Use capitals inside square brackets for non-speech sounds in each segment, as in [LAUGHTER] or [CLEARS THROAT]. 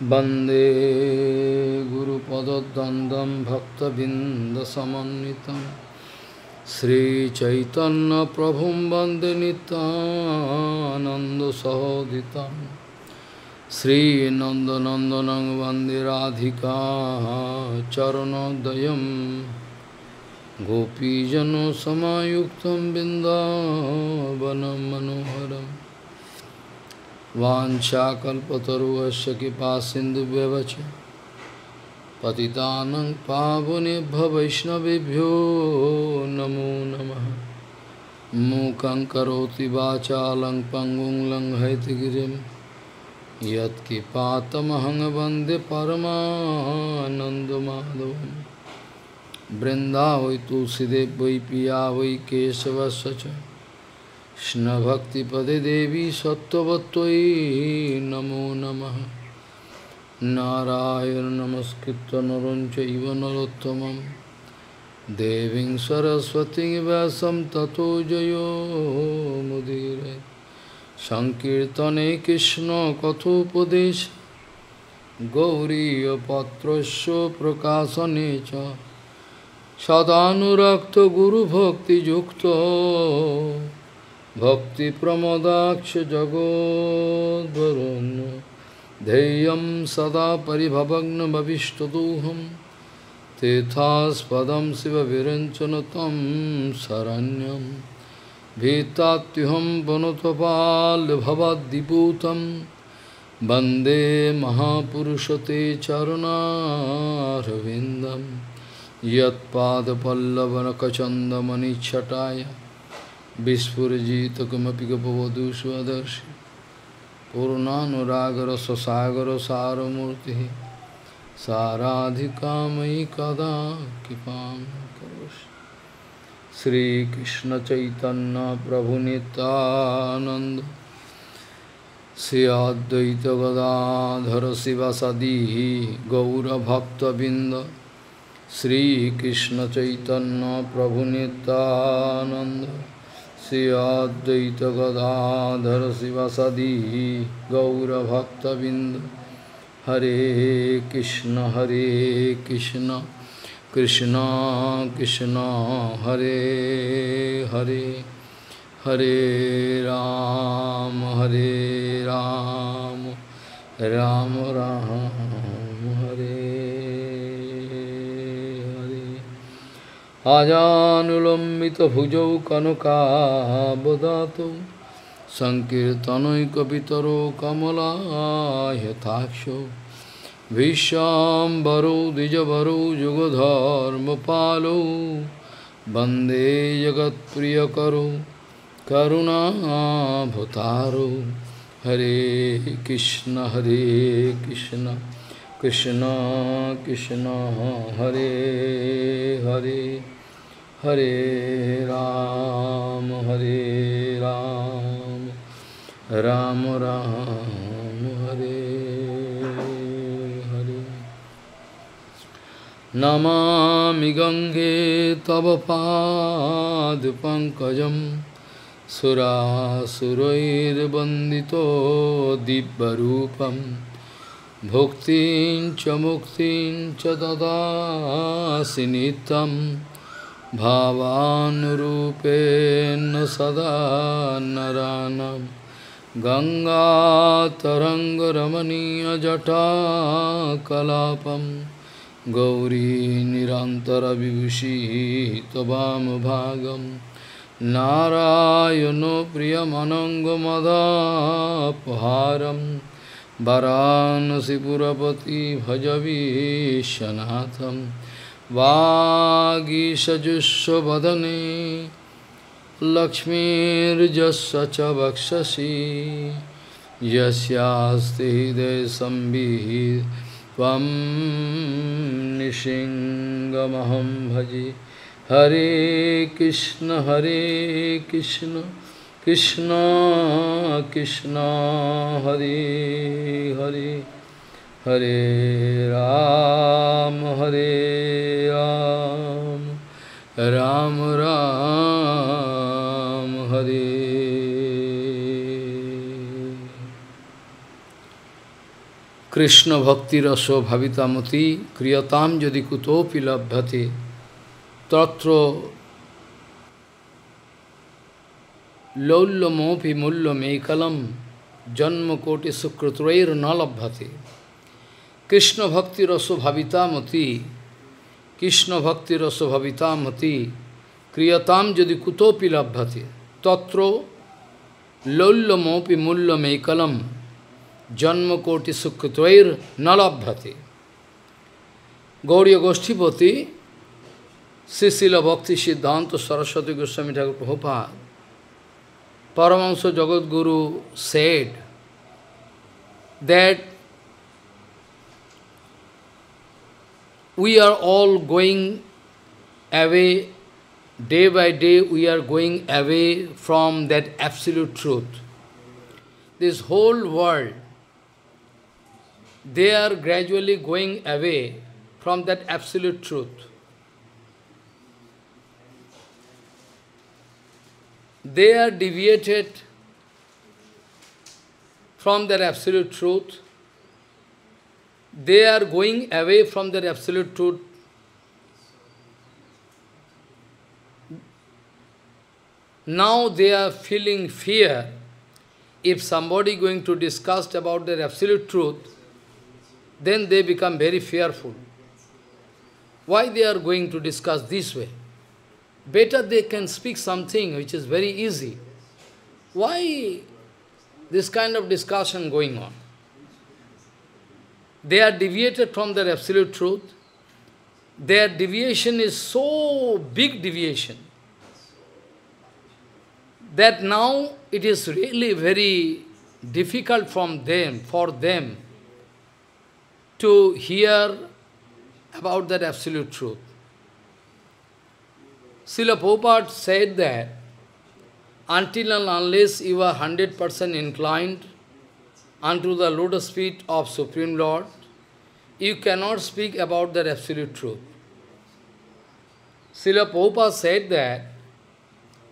वंदे गुरुपदद्वन्द्वं भक्तबिन्दसमन्वितं श्रीचैतन्यप्रभुं वंदे नितानन्दसहोदितं श्रीनन्दनन्दनं वंदे राधिका चरणोदयं गोपीजनसमायुक्तं बिन्दावनं मनोहरम् वाञ्छाकल्पतरुवस्य कृपा सिन्धुव्यवच पतितानं पावनेभ्य वैष्णवेभ्यो नमो नमः। मूकं करोति वाचालं पङ्गुं लङ्घयतिगिरिं यत्किपातमहं वंदे परमानन्दमाधवं बृन्दावै तुलसीदेव वै पिया वै केशवस्य च। কৃষ্ণভক্তিপদে দেবী সত্যবত্যই নমো নম। নারায়ণ নমস্কৃত নরঞ্চ ইব নরোত্তম দেবী সরস্বতী ব্যাসম ততো জয়োমুদীর সংকীর্তনে কৃষ্ণ কথোপদেশ। গৌরীপত্রস্য প্রকাশনে চ। সদানুরক্ত গুরুভক্তিযুক্ত। जगोद्वरुन् ध्येयं सदा परिभवग्नभविष्टदोहं तीर्थास्पदं शिवविरञ्चन तं शरण्यं भीतात्युहं वनुतपाल्भवद्दिपूतं वन्दे महापुरुषते चरुणारविन्दं यत्पादपल्लवनकचन्दमनिच्छटाय विस्फुरजितकमपि गपवधू स्वदर्शि पूर्णानुरागरससागरसारमूर्तिः साराधिकामयि कदा कृपां करोषि श्रीकृष्णचैतन्यप्रभुनितानन्द श्री अद्वैतगदाधर शिवसदी गौरभक्तबिन्द श्रीकृष्णचैतन्यप्रभुनितानन्द श्री अद्वैत गदाधर शिवसदी गौरभक्तबिंद हरे कृष्ण हरे कृष्ण कृष्ण कृष्ण, हरे हरे हरे राम हरे राम राम राम। हरे আজানুলম্বিত ভুজৌ কনকাবদাত সংকীর্তনৈকিতর কমলাহ্যথাক্ষ ভীষ্যাম্বরৌ দ্বিজবরৌ, যুগধর্মপালৌ, বন্দে জগৎপ্রিয়করৌ করুণাভতারৌ হরে কৃষ্ণ হরে কৃষ্ণ কৃষ্ণ কৃষ্ণ, হরে হরে। हरे राम हरे राम राम राम, हरे हरे। नमामि गङ्गे तव पादपङ्कजं सुरासुरैर्वन्दितो दिव्यरूपम् भुक्तिं च मुक्तिं च भावानुरूपेण सदा नरानं गङ्गातरङ्गरमणीयजटाकलापं गौरी निरन्तरविभूषिः त्ववामभागं नारायणो प्रियमनङ्गमदापहारम् वाराणसीपुरपति भजवीशनाथं वागीषजुष्वदने लक्ष्मीर्जस्य च वक्षसि यस्यास्ति हृदयसंविः त्वं भजे। हरे कृष्ण हरे कृष्ण कृष्ण कृष्ण, हरे हरे। হরে রাম হরে রাম। রাম রাম, হরে। কৃষ্ণ ভক্তিরস ভাবিতামতি ক্রিয়তাম যদি কুতোপি লভ্যতে, তত্র লৌল্যমোপি মূল্যমেকলম, জন্মকোটি সুকৃতৈর্ন লভ্যতে। কৃষ্ণ ভক্তিরস ভাবিতামতি কৃষ্ণ ভক্তিরস ভাবিতামতি, ক্রিয়তাম যদি কুতোপি লভ্যতে, তত্র লৌল্যমোপি মূল্যমেকলম, জন্মকোটি সুক্ষত্বৈর নলভ্যতে গৌরীয় গোষ্ঠীপতি শ্রীশিল ভক্তি সিদ্ধান্ত Saraswati Goswami Thakur Prabhupada Paramahansa Jagadguru said that we are all going away, day by day we are going away from that absolute truth. This whole world they are gradually going away from that absolute truth. They are deviated from that absolute truth. They are going away from their absolute truth. Now they are feeling fear. If somebody going to discuss about their absolute truth, then they become very fearful. Why they are going to discuss this way? Better they can speak something which is very easy. Why this kind of discussion going on? They are deviated from their absolute truth. Their deviation is so big deviation that now it is really very difficult from them, for them to hear about that absolute truth. Srila Prabhupada said that until and unless you are 100% inclined unto the lotus feet of Supreme Lord, you cannot speak about that absolute truth. Srila Prabhupada said that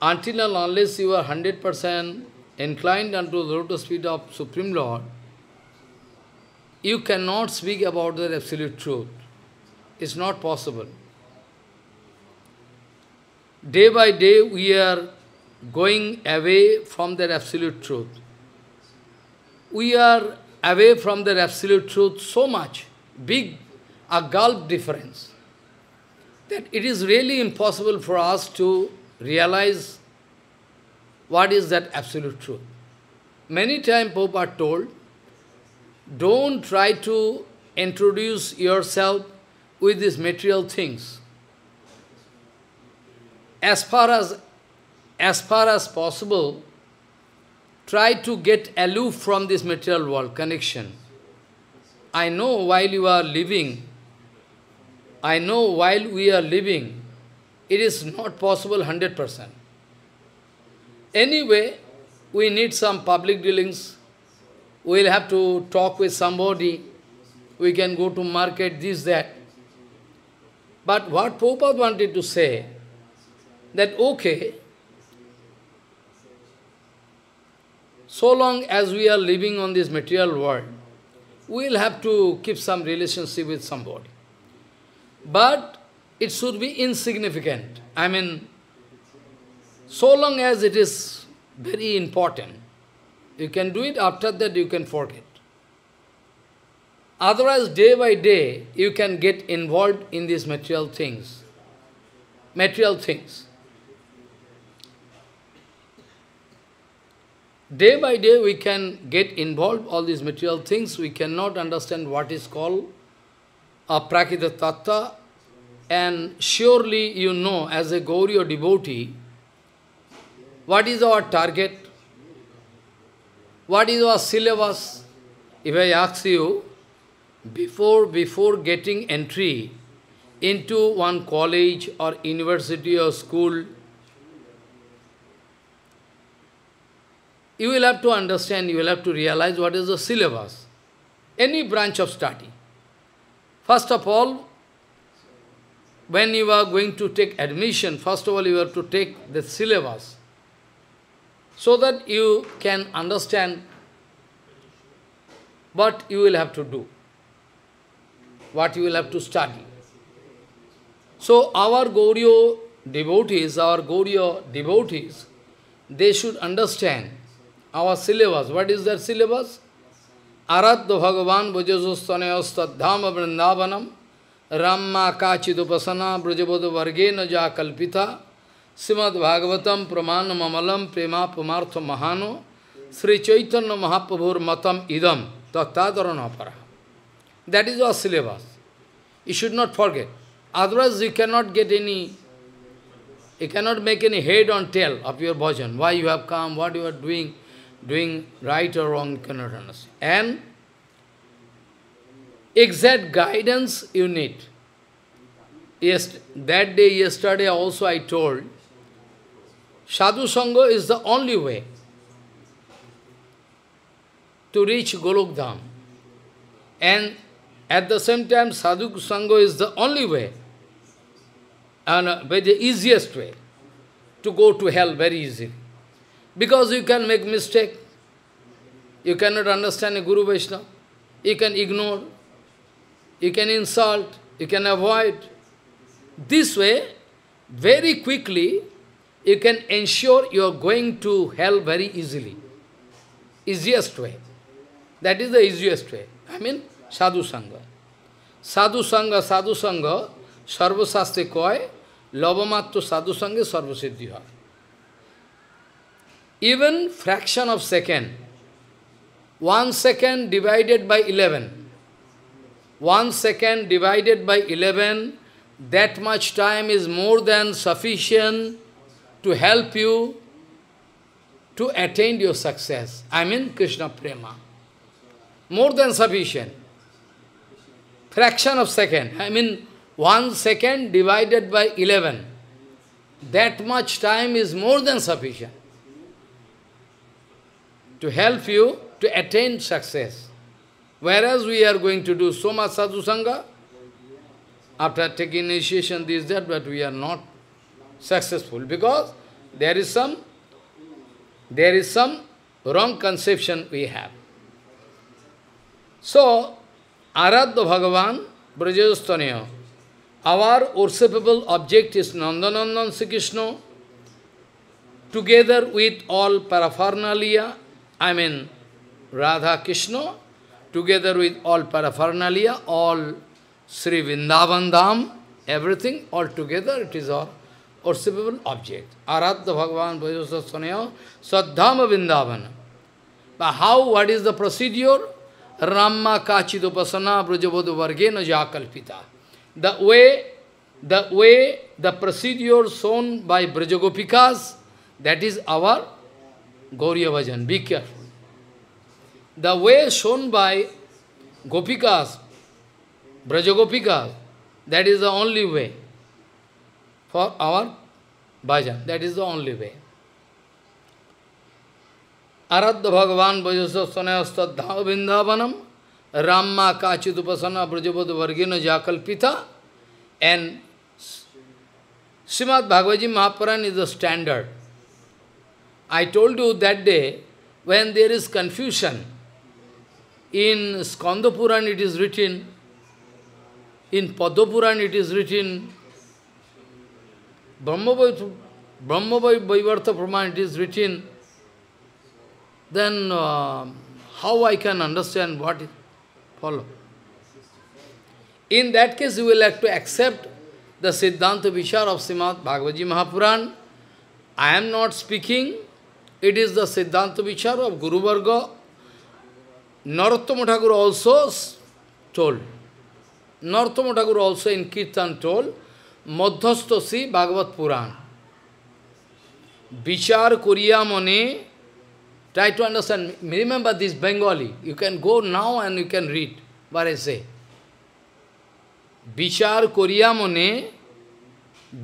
until and unless you are 100% inclined unto the lotus feet of Supreme Lord, you cannot speak about the absolute truth. It's not possible. Day by day we are going away from that absolute truth. We are away from that absolute truth so much, big, a gulf difference, that it is really impossible for us to realize what is that absolute truth. Many times Prabhupada told, don't try to introduce yourself with these material things. As far as, as far as possible, try to get aloof from this material world connection. I know while you are living, I know while we are living, it is not possible 100%. Anyway, we need some public dealings, we'll have to talk with somebody, we can go to market, this, that. But what Prabhupada wanted to say, that okay, so long as we are living on this material world, we'll have to keep some relationship with somebody. But it should be insignificant. I mean, so long as it is very important, you can do it, after that you can forget. Otherwise, day by day, you can get involved in these material things. Material things. Day by day, we can get involved all these material things. We cannot understand what is called a prakita tattva. And surely you know, as a Gauriya devotee, what is our target? What is our syllabus? If I ask you, before, before getting entry into one college or university or school, you will have to understand, you will have to realize what is the syllabus. Any branch of study. First of all, when you are going to take admission, first of all you have to take the syllabus so that you can understand what you will have to do. what you will have to study. So our Gauriya devotees, our Gauriya devotees, they should understand our syllabus. What is their syllabus? Aradha Bhagavan Bhajasosthanayastadhama Vrindavanam Ramma Kachidupasana Brajabodha Vargena Ja Kalpita Srimad Bhagavatam Pramanam Amalam Prema Pumartha Mahano Sri Chaitanya Mahaprabhur Matam Idam Tattadaranapara. That is our syllabus. You should not forget. Otherwise you cannot get any, you cannot make any head or tail of your bhajan. Why you have come, what you are doing, doing right or wrong, cannot understand. And exact guidance you need. Yes, that day, yesterday also I told, Sadhu Sangha is the only way to reach Golok Dham. And at the same time, Sadhu Sangha is the only way, and uh, the easiest way to go to hell very easily. Because you can make mistake, you cannot understand a Guru Vaishnava, you can ignore, you can insult, you can avoid. This way, very quickly, you can ensure you are going to hell very easily. Easiest way. That is the easiest way. I mean, sadhu sangha. Sadhu sangha, sadhu sangha, sarvasastre koi, lavamatto sadhu sangha, sarvasiddhi hai. Even fraction of second, one second divided by 11, one second divided by 11, that much time is more than sufficient to help you to attain your success. I mean Krishna Prema. More than sufficient. Fraction of second. I mean one second divided by 11. That much time is more than sufficient to help you to attain success. Whereas we are going to do so much sadhu sangha, after taking initiation, this, that, but we are not successful because there is some, there is some wrong conception we have. So, Aradha Bhagavan Brajastanaya, our worshipable object is Nandanandan Sri Krishna, together with all paraphernalia, I mean Radha Krishna, together with all paraphernalia, all Sri Vrindavan Dham, everything, all together, it is our worshipable object. Aradha Bhagavan Bhajasanaya Sadhama Vrindavan. But how, what is the procedure? Ramma Kachidupasana Brajabodhu Vargena Jakalpita. The way, the way, the procedure shown by Brajagopikas, that is our Gauriya Bhajan. Be careful. The way shown by Gopikas, Brajagopikas, that is the only way for our bhajan. That is the only way. Aradha Bhagavan Bhajasasanayastaddha Vrindavanam Ramma Kachidupasana Brajabodha Vargina Jakalpita and Srimad Bhagavad Mahapuran is the standard. I told you that day, when there is confusion, in Skandapuran it is written, in Padapuran it is written, Brahmavai Vaivartha Praman it is written, then uh, how I can understand what is follow? In that case, you will have to accept the Siddhanta Vichar of Srimad Bhagavad Mahapuran. I am not speaking, it is the Siddhanta Vichar of Guru Varga. Narottama Thakur also told. Narottama Thakur also in Kirtan told, Madhastasi Bhagavat Puran. Vichar Korea Mone, try to understand, remember this Bengali, you can go now and you can read what I say. Vichar Korea Mone,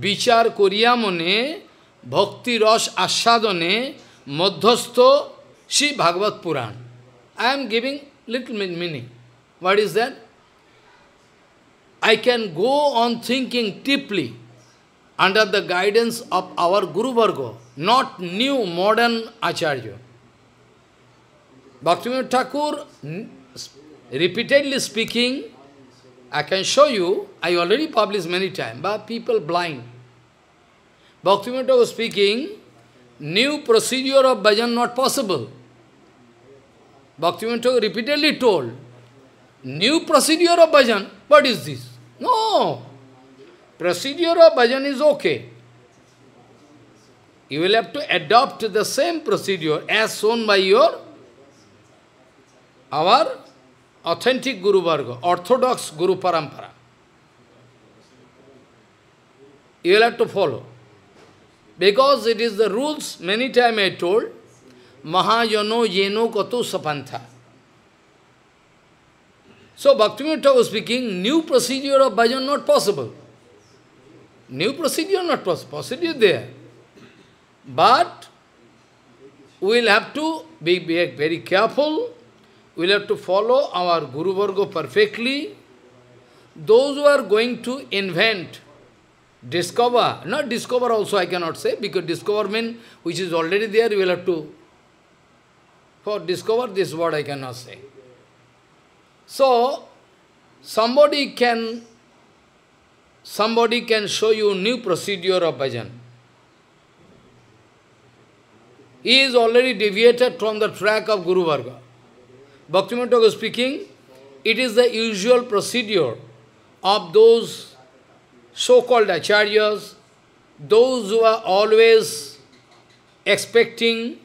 Vichar Korea Mone, Bhakti Rosh Ashadane, Madhastha Shri Bhagavat Puran. I am giving little meaning. What is that? I can go on thinking deeply under the guidance of our Guru Varga, not new modern Acharya. Bhaktivinoda Thakur, repeatedly speaking, I can show you, I already published many times, but people blind. Bhaktivinoda was speaking, new procedure of bhajan not possible. Bhaktivinoda repeatedly told, new procedure of bhajan, what is this? No. Procedure of bhajan is okay. You will have to adopt the same procedure as shown by your, our authentic Guru Varga, orthodox Guru Parampara. You will have to follow. Because it is the rules, many times I told, Mahajano Yeno Kato Sapantha. So Bhaktivinoda was speaking, new procedure of bhajan not possible. New procedure not possible, procedure there. But we will have to be, very careful, we will have to follow our Guru Varga perfectly. Those who are going to invent discover, not discover also I cannot say, because discover means which is already there, you will have to, for discover this word I cannot say. So, somebody can, somebody can show you new procedure of bhajan. He is already deviated from the track of Guru Varga. Bhaktivinoda speaking, it is the usual procedure of those so-called acharyas, those who are always expecting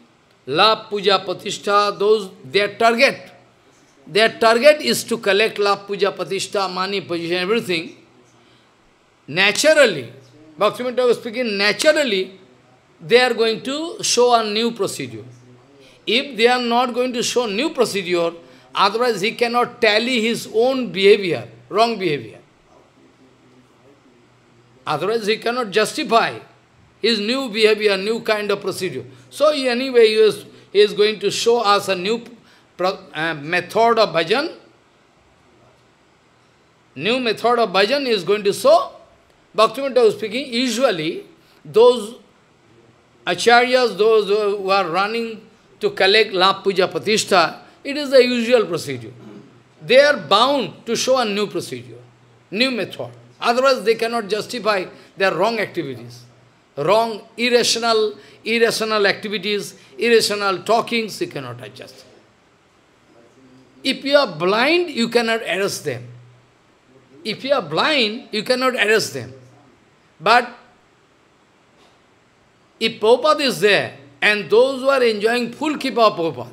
love, puja, patishtha, those, their target, their target is to collect love, puja, patishtha, money, position, everything. Naturally, Bhaktivinoda was speaking, naturally, they are going to show a new procedure. If they are not going to show new procedure, otherwise he cannot tally his own behavior, wrong behavior. Otherwise he cannot justify his new behavior, new kind of procedure. So anyway, he is, he is going to show us a new uh, method of bhajan. New method of bhajan is going to show. Bhaktivinoda was speaking, usually those acharyas, those who are running to collect lap puja patishtha, it is the usual procedure. They are bound to show a new procedure, new method. Otherwise, they cannot justify their wrong activities. Wrong, irrational, irrational activities, irrational talkings, you cannot adjust. If you are blind, you cannot arrest them. If you are blind, you cannot arrest them. But if Prabhupada is there, and those who are enjoying full keep of Prabhupada,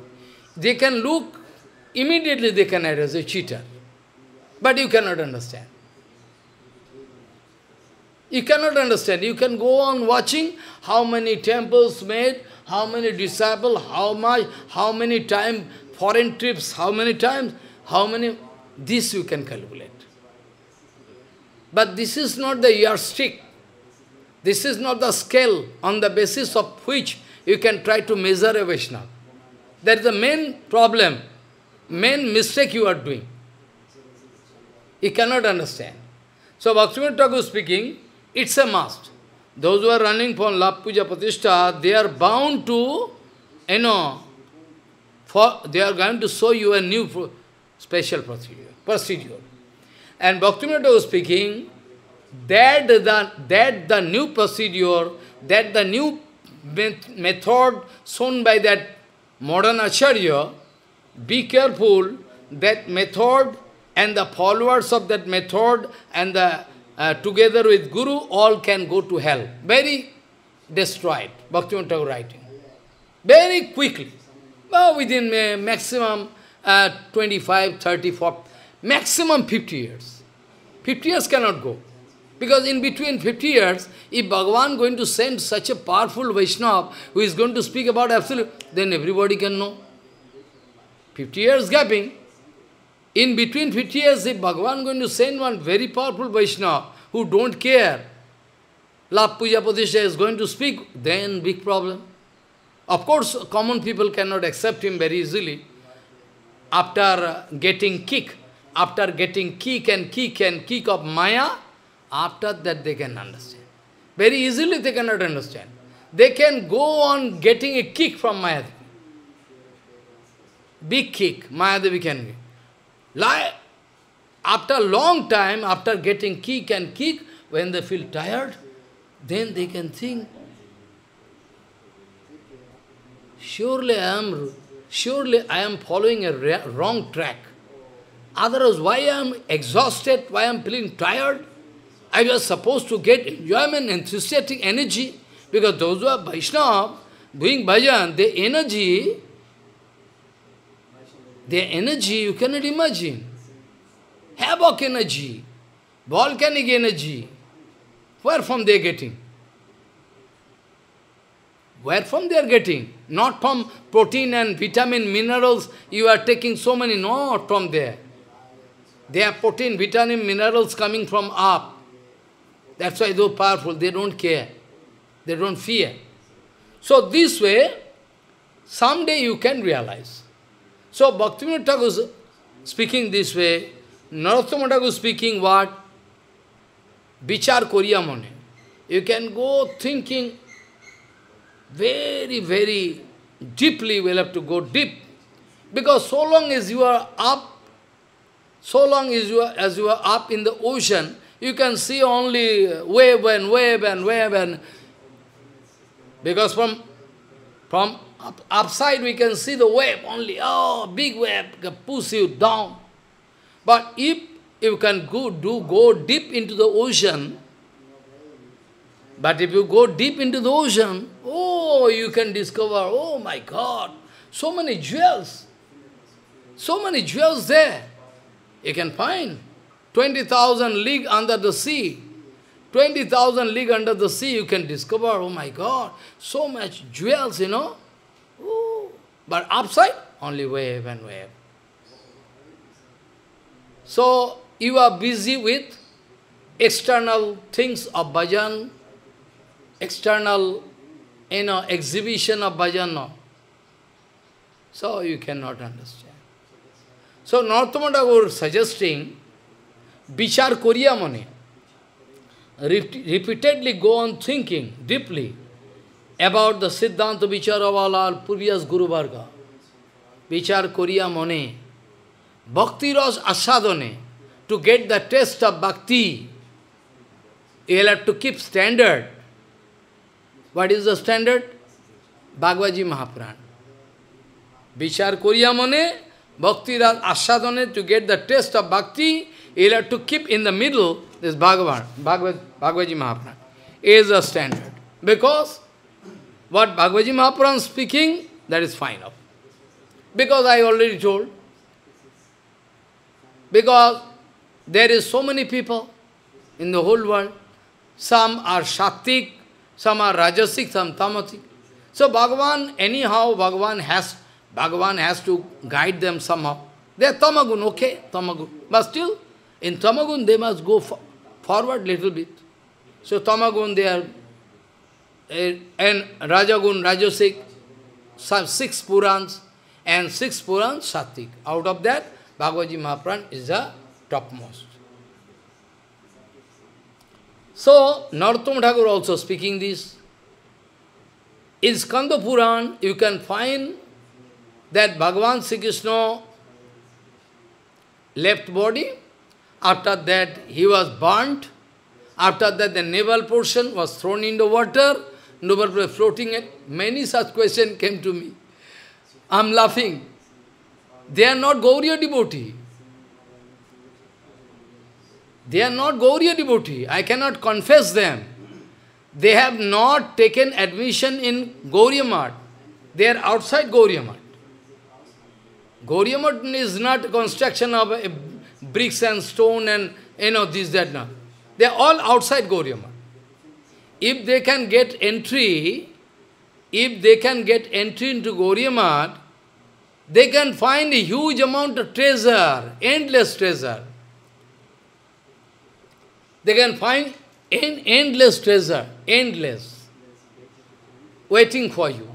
they can look, immediately they can arrest a cheater. But you cannot understand. You cannot understand. You can go on watching how many temples made, how many disciples, how much, how many times, foreign trips, how many times, how many, this you can calculate. But this is not the yardstick. This is not the scale on the basis of which you can try to measure a Vaishnava. That is the main problem, main mistake you are doing. You cannot understand. So Bhaktivinoda Thakur speaking, it's a must. Those who are running for Love Puja they are bound to, you know, for they are going to show you a new special procedure. procedure. And Bhaktivinoda was speaking that the, that the new procedure, that the new method shown by that modern Acharya, be careful that method and the followers of that method and the uh, together with Guru, all can go to hell. Very destroyed, Bhaktivinoda Thakur writing. Very quickly, well, within uh, maximum uh, 25, 30, 40, maximum 50 years. 50 years cannot go. Because in between 50 years, if Bhagavan going to send such a powerful Vaishnava who is going to speak about absolute, then everybody can know. 50 years gapping, in between 50 years, if Bhagavan going to send one very powerful Vaishnava who don't care, Love Puja Pratishtha is going to speak, then big problem. Of course, common people cannot accept him very easily. After getting kick, after getting kick and kick and kick of Maya, after that they can understand. Very easily they cannot understand. They can go on getting a kick from Mayadevi. Big kick, Maya Mayadevi can give. Lie. after long time, after getting kick and kick, when they feel tired, then they can think, surely I am, surely I am following a wrong track. Otherwise, why I am exhausted, why I am feeling tired? I was supposed to get enjoyment, enthusiastic energy, because those who are Vaishnava, doing bhajan, the energy, their energy you cannot imagine. Havoc energy, volcanic energy. Where from they are getting? Where from they are getting? Not from protein and vitamin, minerals, you are taking so many, not from there. They are protein, vitamin, minerals coming from up. That's why they're powerful, they don't care. They don't fear. So this way, someday you can realize. So Bhaktivinoda Thakur speaking this way, Narottama Thakur speaking what? Vichar Koryamone. You can go thinking very, very deeply, we'll have to go deep. Because so long as you are up, so long as you are, as you are up in the ocean, you can see only wave and wave and wave and because from from up, upside we can see the wave only, oh, big wave can push you down. But if you can go, do, go deep into the ocean, but if you go deep into the ocean, oh, you can discover, oh my God, so many jewels. So many jewels there. You can find 20,000 league under the sea. 20,000 league under the sea, you can discover, oh my God, so much jewels, you know. But upside, only wave and wave. So, you are busy with external things of bhajan, external, you know, exhibition of bhajan, no. So, you cannot understand. So, Narottama Thakur suggesting, Bichar Koriya Mane, repeatedly go on thinking deeply about the Siddhanta Vichar of our previous Guru Varga. Vichar Koriya Mane, Bhakti Ras Asadane, to get the taste of Bhakti, you'll have to keep standard. What is the standard? Bhagavad Mahapuran. Vichar Koriya Mane, Bhakti Ras Asadane, to get the taste of Bhakti, you'll have to keep in the middle this Bhagavan, Bhagavad, Bhagavad Mahapuran, is a standard. Because what Bhagavad Mahapuran speaking, that is fine. Because I already told. Because there is so many people in the whole world. Some are Shaktik, some are Rajasik, some Tamasik. So Bhagavan, anyhow, Bhagavan has, Bhagavan has to guide them somehow. They are Tamagun, okay, Tamagun. But still, in Tamagun, they must go for, forward little bit. So Tamagun, they are, and Rajagun, Rajasik, six Purans, and six Purans, Satik. Out of that, Bhagavad Mahapuran is the topmost. So, Narottam Thakur also speaking this. In Skanda Puran, you can find that Bhagavan Sri Krishna left body, after that he was burnt, after that the navel portion was thrown in the water, navel floating, it. many such questions came to me. I am laughing. They are not Gauriya devotee. They are not Gauriya devotee. I cannot confess them. They have not taken admission in Gauriya Math. They are outside Gauriya Math. Gauriya Math is not construction of bricks and stone and you know this, that, no. They are all outside Gauriya. If they can get entry, if they can get entry into Gauriya Math, they can find a huge amount of treasure, endless treasure. They can find en endless treasure, endless, waiting for you.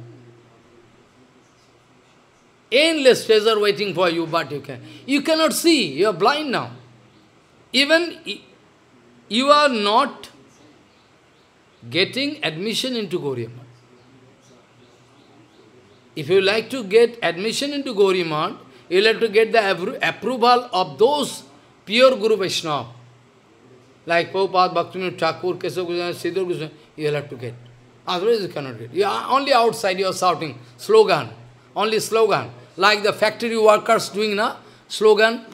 Endless treasure waiting for you, but you can. You cannot see, you are blind now. Even you are not getting admission into Gauriya if you like to get admission into Gauriya you'll have to get the approval of those pure Guru Vaishnava, like Prabhupada, Bhaktivinoda Thakur, Keshav Goswami, Sridhar Goswami, you will have to get. Otherwise you cannot get. You are only outside you are shouting, slogan, only slogan. Like the factory workers doing now, slogan,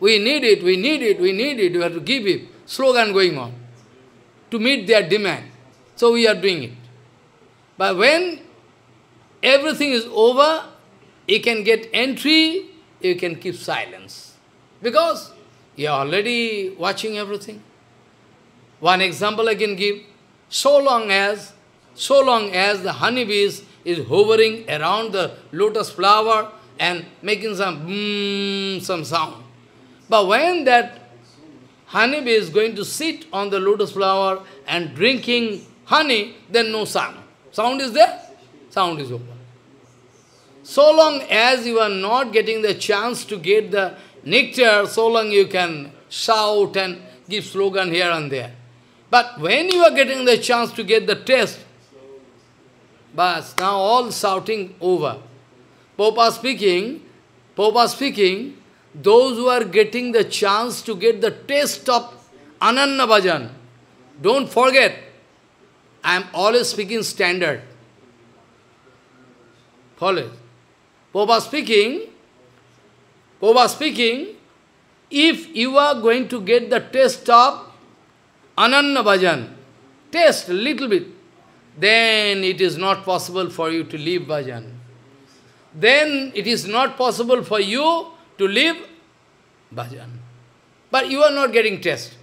we need it, we need it, we need it, we have to give it. Slogan going on to meet their demand. So we are doing it. But when everything is over, you can get entry, you can keep silence. Because you are already watching everything. One example I can give, so long as, so long as the honeybees is hovering around the lotus flower and making some some sound. But when that honeybee is going to sit on the lotus flower and drinking honey, then no sound. Sound is there? Sound is over. So long as you are not getting the chance to get the nectar, so long you can shout and give slogan here and there. But when you are getting the chance to get the taste, but now all shouting over. Popa speaking, Popa speaking, those who are getting the chance to get the taste of Ananya Bhajan, don't forget, I am always speaking standard. Follow. Popa speaking, Popa speaking, if you are going to get the taste of Ananya Bhajan, taste a little bit, then it is not possible for you to leave bhajan. Then it is not possible for you to leave bhajan. But you are not getting test.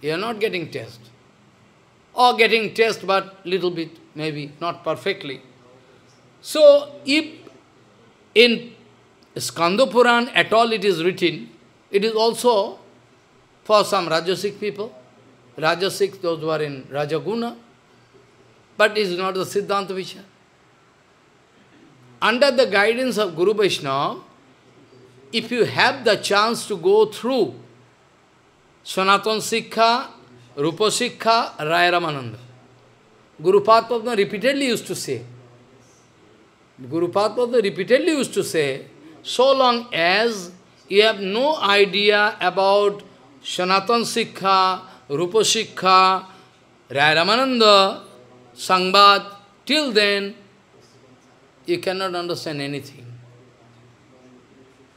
You are not getting test. Or getting test but little bit, maybe, not perfectly. So, if in Skandapuran at all it is written, it is also for some Rajasic people, Rajasic, those who are in Rajaguna, but it is not the Siddhanta Vichar. Under the guidance of Guru Vaishnava, if you have the chance to go through Sanatan Siksa, Rupa Sikha, Raya Ramananda, Guru Padma repeatedly used to say, Guru Padma repeatedly used to say, so long as you have no idea about Sanatan Sikha, Rupa Sikha, Raya Ramananda, Sangbad, till then, you cannot understand anything.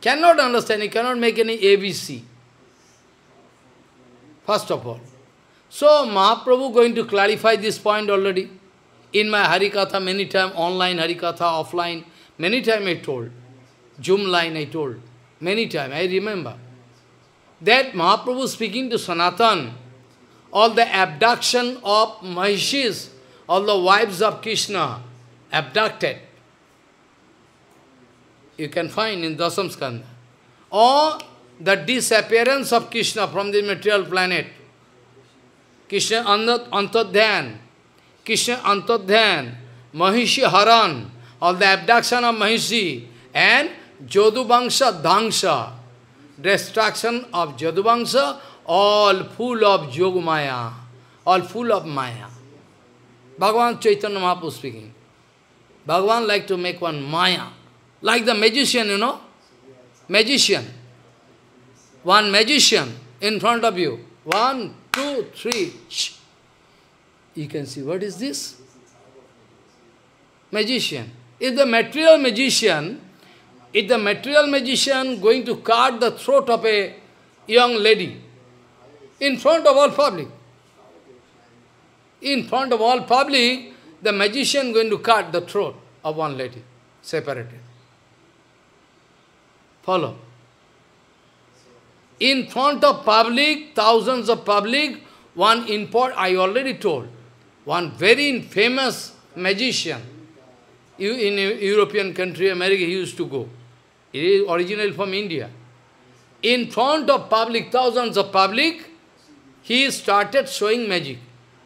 Cannot understand, you cannot make any ABC. First of all. So, Mahaprabhu going to clarify this point already. In my Harikatha, many time online Harikatha, offline, many time I told. Zoom line I told. Many time, I remember. That Mahaprabhu speaking to Sanatan, all the abduction of Mahishis, all the wives of Krishna, abducted. You can find in Dasam Skanda. Or the disappearance of Krishna from the material planet. Krishna अंतोध्यान Krishna अंतोध्यान महिषी हरण और the abduction of Mahishi and Jaduvansh ध्वंस destruction of Jaduvansh all full of Yogamaya all full of maya. Bhagavan Chaitanya Mahapur speaking Bhagavan like to make one maya. Like the magician you know magician one magician in front of you one two, three. Shh. You can see, what is this? Magician. Is the material magician, is the material magician going to cut the throat of a young lady in front of all public? In front of all public, the magician going to cut the throat of one lady, separated. Follow. In front of public, thousands of public, one import, I already told, one very famous magician, in European country, America, he used to go. He is originally from India. In front of public, thousands of public, he started showing magic.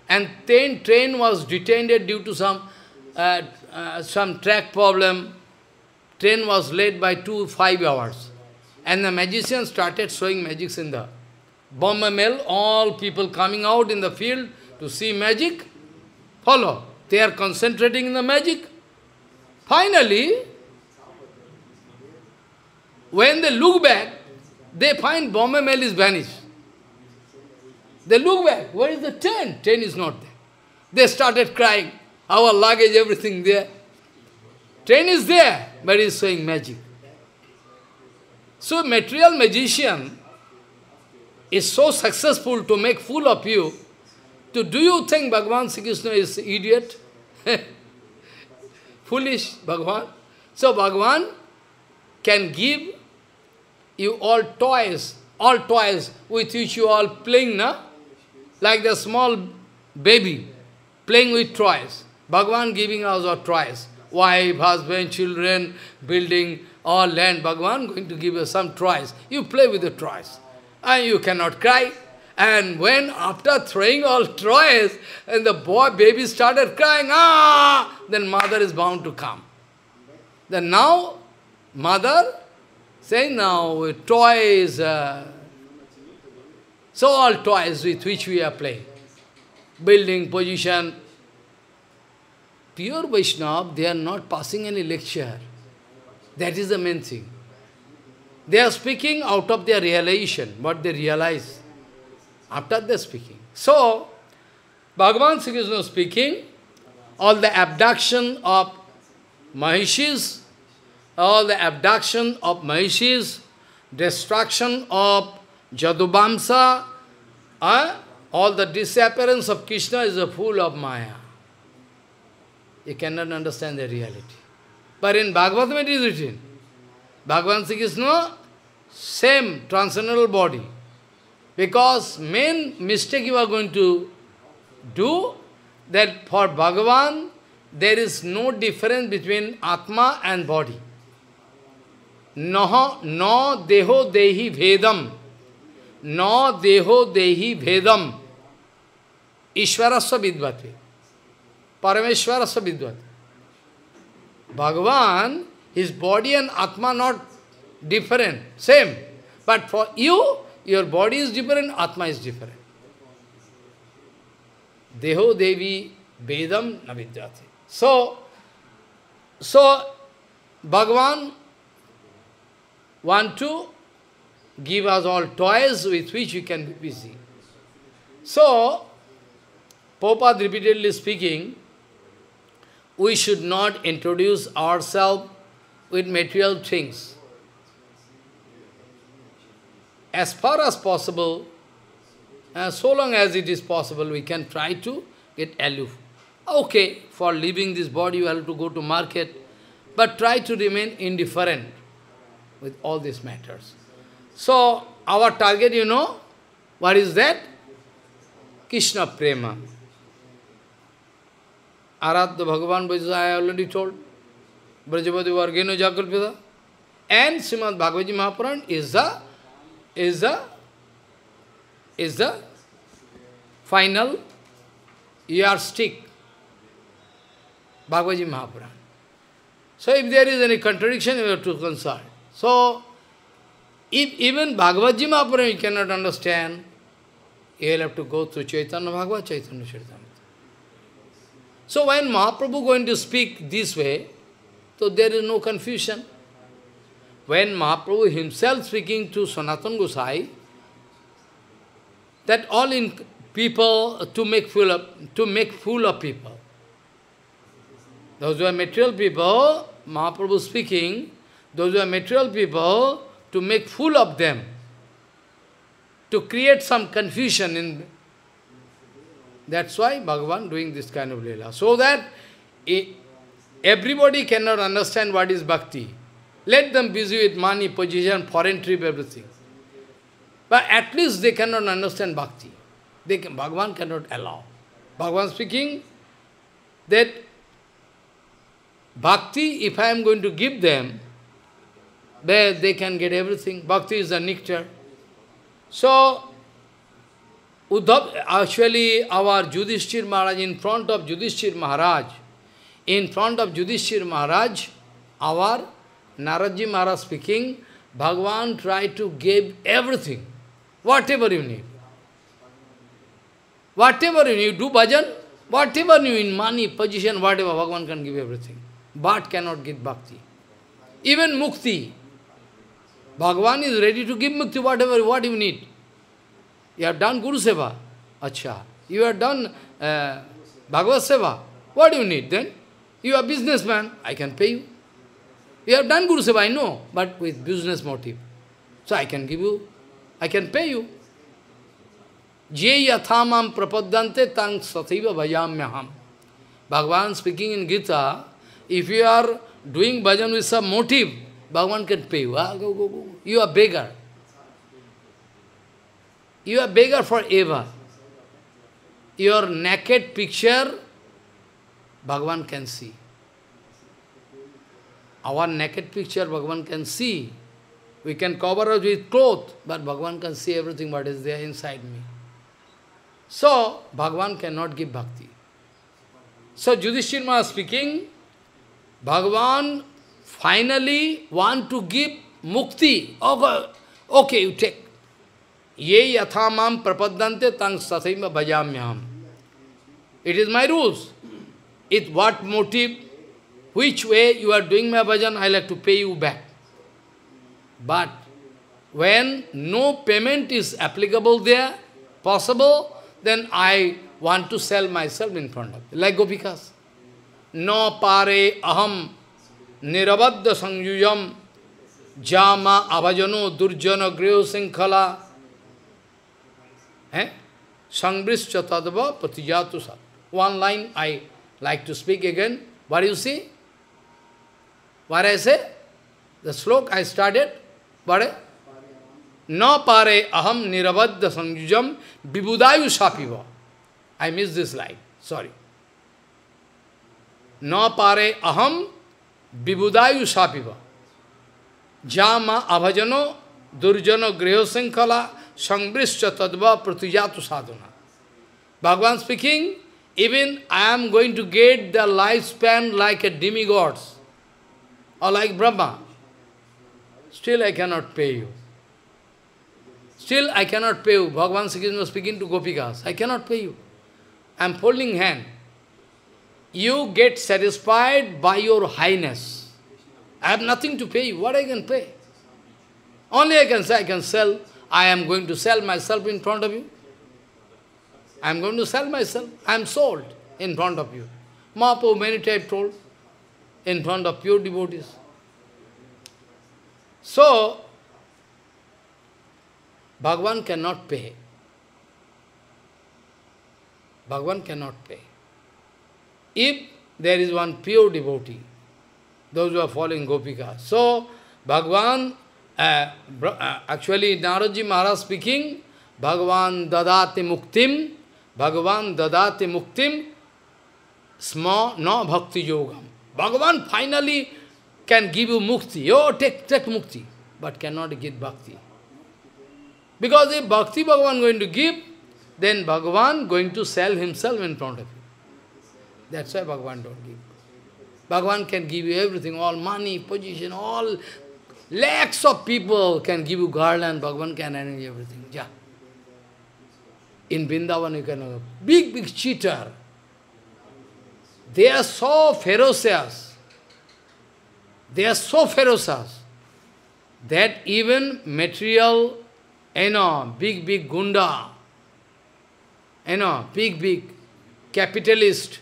And then train was detained due to some, uh, uh, some track problem. Train was late by two, five hours. And the magician started showing magics in the Bombay Mail. All people coming out in the field to see magic, follow. They are concentrating in the magic. Finally, when they look back, they find Bombay mail is vanished. They look back, where is the train? Train is not there. They started crying, our luggage, everything there. Train is there, but he's showing magic. So material magician is so successful to make fool of you, to do you think Bhagavan Sri Krishna is idiot? [LAUGHS] Foolish Bhagavan. So Bhagavan can give you all toys, all toys with which you all playing, na? Like the small baby playing with toys. Bhagavan giving us our toys. Wife, husband, children, building, all land. Bhagavan going to give you some toys. You play with the toys. And you cannot cry. And when after throwing all [LAUGHS] toys, and the boy, baby started crying, ah, then mother is bound to come. Then now, mother saying now, toys, uh, so all toys with which we are playing. Building, position. Pure Vaishnava, they are not passing any lecture. That is the main thing. They are speaking out of their realization, what they realize after they speaking. So, Bhagavan Sri Krishna speaking, all the abduction of Mahishis, all the abduction of Mahishis, destruction of Jadubamsa, uh, all the disappearance of Krishna is a fool of Maya. You cannot understand the reality. But in Bhagavatam it is written, Bhagavan Sri Krishna, same transcendental body. Because main mistake you are going to do, that for Bhagavan, there is no difference between Atma and body. No, no deho dehi vedam. No deho dehi vedam. Ishwarasya vidvati. Parameshwarasya vidvati. Bhagavan, his body and Atma not different, same. But for you, your body is different, Atma is different. Deho Devi Vedam Navidyati. So, so Bhagavan want to give us all toys with which we can be busy. So, Prabhupada repeatedly speaking, we should not introduce ourselves with material things. As far as possible, uh, so long as it is possible, we can try to get aloof. Okay, for leaving this body, you have to go to market, but try to remain indifferent with all these matters. So, our target, you know, what is that? Krishna Prema. Aradha Bhagavan Vaisya, I already told. Brajapati Vargeno Jakalpita. And Srimad Bhagavad Mahapuran is the is the is the final yardstick. Bhagavad Mahapuran. So if there is any contradiction, you have to consult. So, if even Bhagavad Gita Mahaprabhu you cannot understand, you will have to go through Chaitanya Bhagavad, Chaitanya Chaitanya. So when Mahaprabhu going to speak this way, so there is no confusion. When Mahaprabhu himself speaking to Sanatana Gosai, that all in people to make fool of, to make fool of people. Those who are material people, Mahaprabhu speaking, those who are material people, to make fool of them, to create some confusion in... That's why Bhagavan doing this kind of lila. So that everybody cannot understand what is bhakti. Let them busy with money, position, foreign trip, everything. But at least they cannot understand bhakti. They can, Bhagavan cannot allow. Bhagavan speaking that bhakti, if I am going to give them, where they can get everything. Bhakti is the nectar. So, Uddhav, actually our Yudhishthir Maharaj, in front of Yudhishthir Maharaj, in front of Yudhishthir Maharaj, our Naradji Maharaj speaking, Bhagavan tried to give everything, whatever you need. Whatever you need, do bhajan, whatever you need, money, position, whatever, Bhagavan can give everything. But cannot give bhakti. Even mukti, Bhagavan is ready to give mukti, whatever, what you need. You have done Guru Seva. Acha. You have done uh, Bhagavad Seva. What do you need then? You are businessman. I can pay you. You have done Guru Seva, I know, but with business motive. So I can give you, I can pay you. Je yathamam prapadante tang sativa bhajamyaham. Bhagavan speaking in Gita, if you are doing bhajan with some motive, Bhagavan can pay you. Ah. You are beggar. You are beggar forever. Your naked picture, Bhagavan can see. Our naked picture, Bhagavan can see. We can cover us with cloth, but Bhagavan can see everything what is there inside me. So, Bhagavan cannot give bhakti. So, Yudhishthir Maharaj speaking, Bhagavan finally want to give mukti. Okay, okay you take. ये यथा माम प्रपद्यंते तंग सथई में भजाम्यम it is my rules इथ what motive which way you are doing my bhajan I like to pay you back but when no payment is applicable they possible then I want to sell my self in front of like go because न पारे अहम निरबद्ध संयुजम जामा अभजनो दुर्जन गृह श्रृंखला है? संवृष चतव प्रतिजातु सत one line I like to speak again where you see where ऐसे द श्लोक आई स्टार्टेड बड़े न पारे अहम निरबद्ध संयुजम विबुदायु shoppe I miss this line sorry न पारे अहम विबुदायु शापी जामा अभजनो दुर्जनो गृह श्रृंखला Sangbrischa tadva pratijatu sadhana. Bhagavan speaking, even I am going to get the lifespan like a demigods or like Brahma. Still I cannot pay you. Still I cannot pay you. Bhagavan Sri speaking to Gopikas. I cannot pay you. I am holding hand. You get satisfied by your highness. I have nothing to pay you. What I can pay? Only I can say I can sell I am going to sell myself in front of you. I am going to sell myself. I am sold in front of you. Mahaprabhu many times told, in front of pure devotees. So, Bhagavan cannot pay. Bhagavan cannot pay. If there is one pure devotee, those who are following Gopika. So, Bhagavan uh, uh, actually, Naraji Maharaj speaking, Bhagavan dadate muktim, Bhagavan dadate muktim, sma no bhakti yogam. Bhagavan finally can give you mukti. Oh, take, take mukti, but cannot give bhakti. Because if bhakti Bhagavan going to give, then Bhagavan going to sell himself in front of you. That's why Bhagavan don't give. Bhagavan can give you everything, all money, position, all Lakhs of people can give you garland, Bhagavan can arrange everything. Yeah. In Vrindavan you can have big, big cheater. They are so ferocious. They are so ferocious that even material, you know, big, big gunda, you know, big, big capitalist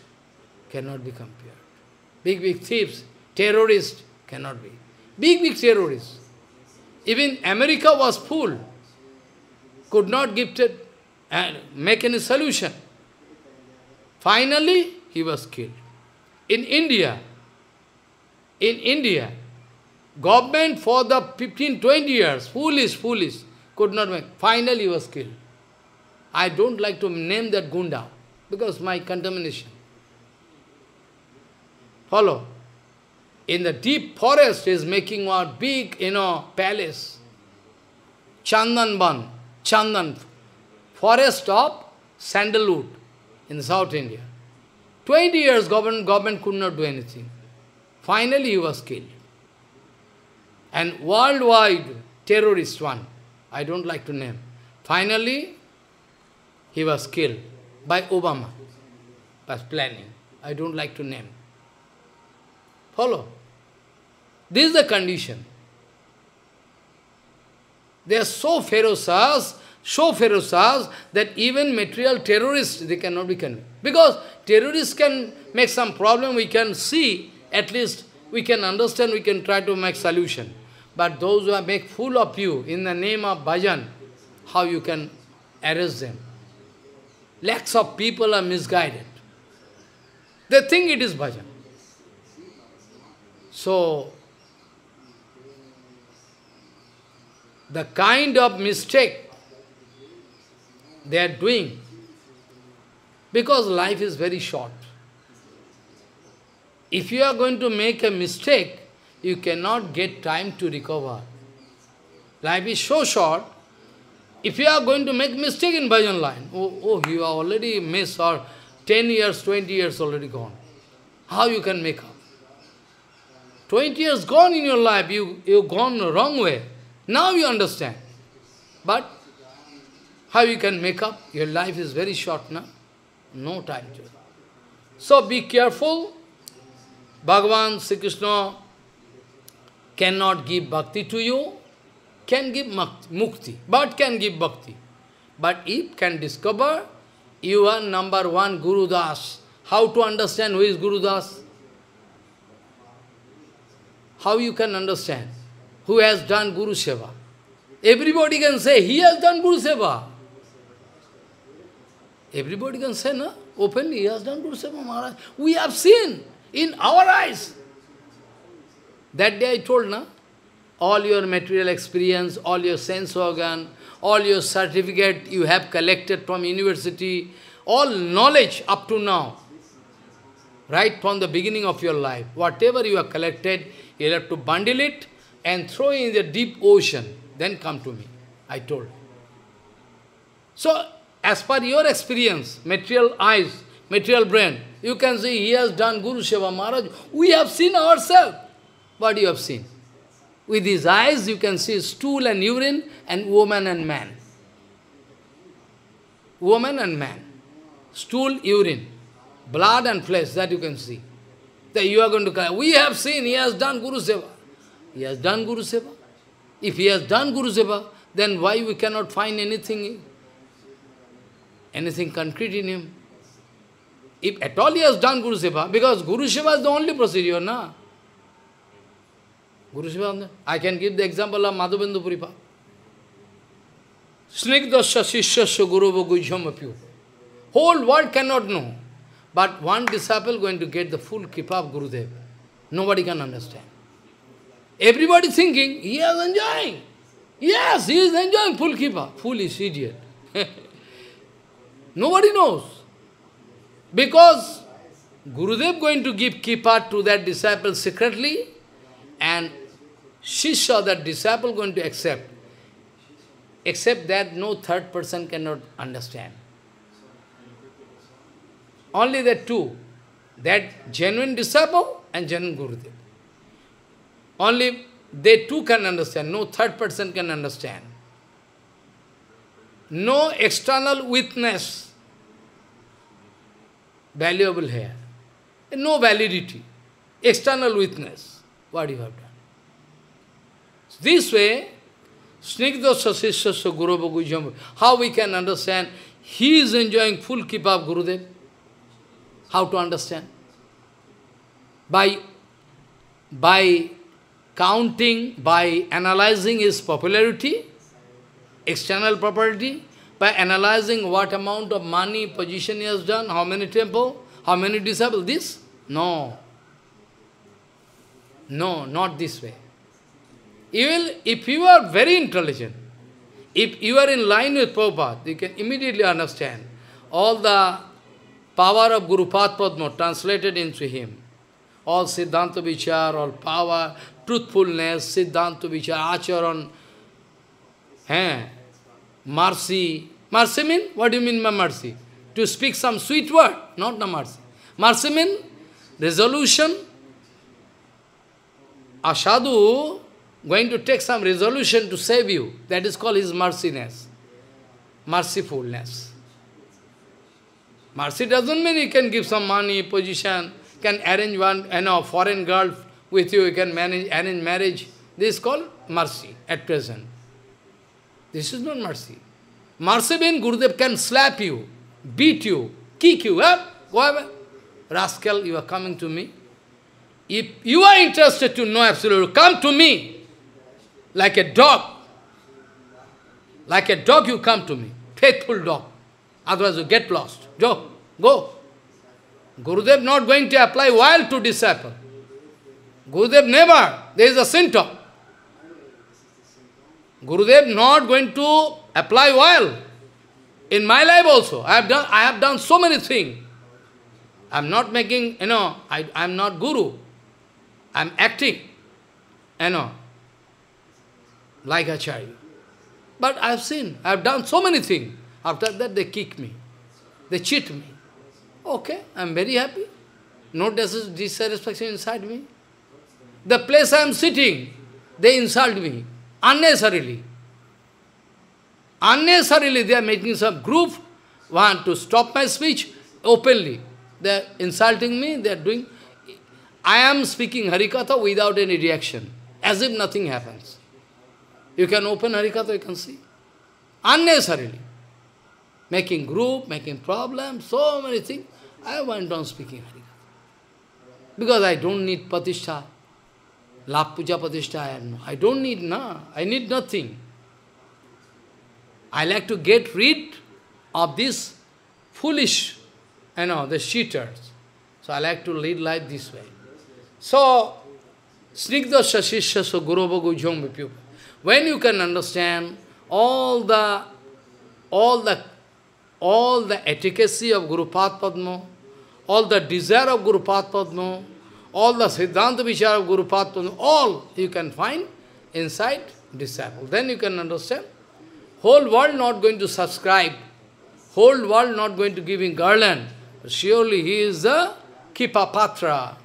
cannot be compared. Big, big thieves, terrorists cannot be. Big, big terrorists. Even America was full, could not give it and make any solution. Finally, he was killed. In India, in India, government for the 15, 20 years, foolish, foolish, could not make. Finally, he was killed. I don't like to name that Gunda, because my contamination. Follow in the deep forest is making one big, you know, palace. Chandan Ban, Chandan, forest of sandalwood in South India. Twenty years government, government could not do anything. Finally he was killed. And worldwide terrorist one, I don't like to name. Finally, he was killed by Obama, was planning. I don't like to name. Follow. This is the condition. They are so ferocious, so ferocious that even material terrorists, they cannot be convinced. Because terrorists can make some problem, we can see, at least we can understand, we can try to make solution. But those who make fool of you in the name of bhajan, how you can arrest them? Lakhs of people are misguided. They think it is bhajan. So, the kind of mistake they are doing, because life is very short. If you are going to make a mistake, you cannot get time to recover. Life is so short. If you are going to make mistake in bhajan line, oh, oh, you are already missed or 10 years, 20 years already gone. How you can make up? 20 years gone in your life, you, you've gone the wrong way. Now you understand. But how you can make up? Your life is very short now. No time to. So be careful. Bhagavan, Sri Krishna cannot give bhakti to you, can give mukti, but can give bhakti. But if can discover, you are number one Guru Das. How to understand who is Guru Das? How you can understand? Who has done Guru Seva? Everybody can say, he has done Guru Seva. Everybody can say, no? Openly, he has done Guru Seva Maharaj. We have seen in our eyes. That day I told, na? All your material experience, all your sense organ, all your certificate you have collected from university, all knowledge up to now, right from the beginning of your life, whatever you have collected, you have to bundle it and throw in the deep ocean, then come to me, I told. So, as per your experience, material eyes, material brain, you can see he has done Guru Seva Maharaj. We have seen ourselves. What you have seen? With his eyes you can see stool and urine and woman and man. Woman and man. Stool, urine. Blood and flesh, that you can see. That you are going to cry. We have seen, he has done Guru Seva. He has done Guru Seva. If he has done Guru Seva, then why we cannot find anything, anything concrete in him? If at all he has done Guru Seva, because Guru Seva is the only procedure, na? Guru Seva, I can give the example of Madhavendra Puripa. Snigdasya Sishyasya Guru Bhagujham Whole world cannot know. But one disciple going to get the full kripa of Gurudev. Nobody can understand. Everybody thinking, he is enjoying. Yes, he is enjoying full kripa. Foolish idiot. [LAUGHS] Nobody knows. Because Gurudev going to give kripa to that disciple secretly and Shishya, that disciple, going to accept. Except that no third person cannot understand. Only the two. That genuine disciple and genuine Gurudev. Only they two can understand. No third person can understand. No external witness valuable here. No validity. External witness. What you have done. This way, Snigdasya Sishyasya Guru Bhagujam, how we can understand he is enjoying full keep of Gurudev? How to understand? By, by counting, by analyzing his popularity, external property, by analyzing what amount of money, position he has done, how many temple, how many disciples, this? No. No, not this way. You will, if you are very intelligent, if you are in line with Prabhupada, you can immediately understand all the power of Guru Padma translated into him. All Siddhanta Vichar, all power, truthfulness, Siddhanta Vichar, Acharan, eh, mercy. Mercy mean? What do you mean by mercy? To speak some sweet word, not the mercy. Mercy mean resolution. A sadhu going to take some resolution to save you. That is called his merciness, mercifulness. Mercy doesn't mean you can give some money, position, can arrange one, you know, foreign girl with you, you can manage, arrange marriage. This is called mercy at present. This is not mercy. Mercy means Gurudev can slap you, beat you, kick you, eh? go away. Rascal, you are coming to me. If you are interested to know absolute, come to me. Like a dog. Like a dog you come to me. Faithful dog. Otherwise you get lost. Go. Go. Gurudev not going to apply oil to disciple. Gurudev never. There is a symptom. Gurudev not going to apply oil. In my life also, I have done, I have done so many things. I am not making, you know, I I am not guru. I am acting, you know, like a child. But I have seen, I have done so many things. After that, they kick me. They cheat me. Okay, I am very happy. No dissatisfaction inside me. The place I am sitting, they insult me unnecessarily. Unnecessarily they are making some group, want to stop my speech openly. They are insulting me, they are doing... I am speaking Harikatha without any reaction, as if nothing happens. You can open Harikatha, you can see. Unnecessarily. Making group, making problems, so many things. I went on speaking Harikatha. Because I don't need Patishtha. Lap Puja Patishtha, I. I don't need, na. I need nothing. I like to get rid of this foolish, you know, the cheaters. So I like to lead life this way. So, Snigdha Shashishya So Guruva Gujyam When you can understand all the all the all the efficacy of Guru Padma, all the desire of Guru Padma, all the Siddhanta Vichara of Guru Padma, all you can find inside disciple. Then you can understand. Whole world not going to subscribe, whole world not going to give him garland. Surely he is the Kripapatra,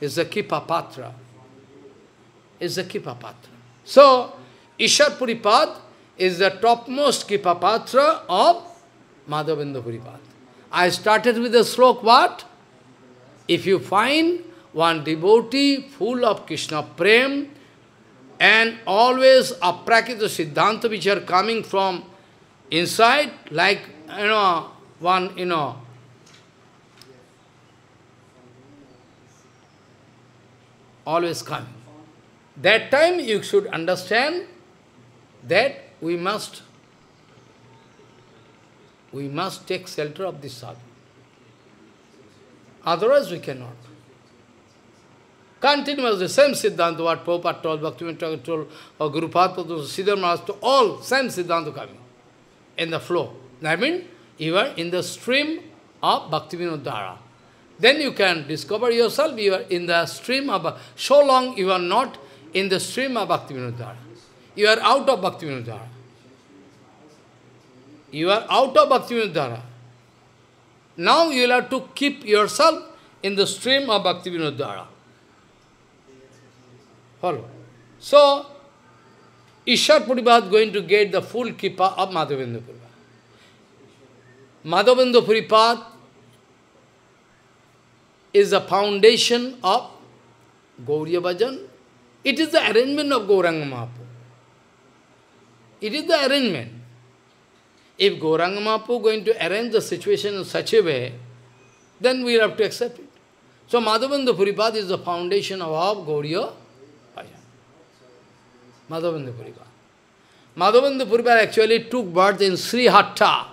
is the Kripapatra, is the Kripapatra. So, Ishwar Puripad is the topmost Kripapatra of Madhavendra Puripad. I started with the slok, what? If you find one devotee full of Krishna Prem and always aprakita siddhanta which are coming from inside, like, you know, one, you know, always coming. That time you should understand that we must, we must take shelter of this sadhu. Otherwise we cannot. Continuous, the same Siddhanta, what Prabhupada told, Bhaktivinoda told, or Guru Padma Sridhar Maharaj all same Siddhanta coming in the flow. That means you are in the stream of Bhaktivinoda. Then you can discover yourself, you are in the stream of, so long you are not in the stream of Bhaktivinoda. You are out of Bhaktivinoda. You are out of Bhaktivinoda Dhara. Now you will have to keep yourself in the stream of Bhaktivinoda Dhara. Follow. So, Ishwar Puripad going to get the full kripa of Madhavendra Puripad. Madhavendra Puripad is the foundation of Gaudiya Bhajan. It is the arrangement of Gauranga Mahaprabhu. It is the arrangement. If Gauranga Mahaprabhu going to arrange the situation in such a way, then we have to accept it. So Madhavendra Puripad is the foundation of Gaudiya Madhavendra Puripad. Madhavendra actually took birth in Sri Hatta.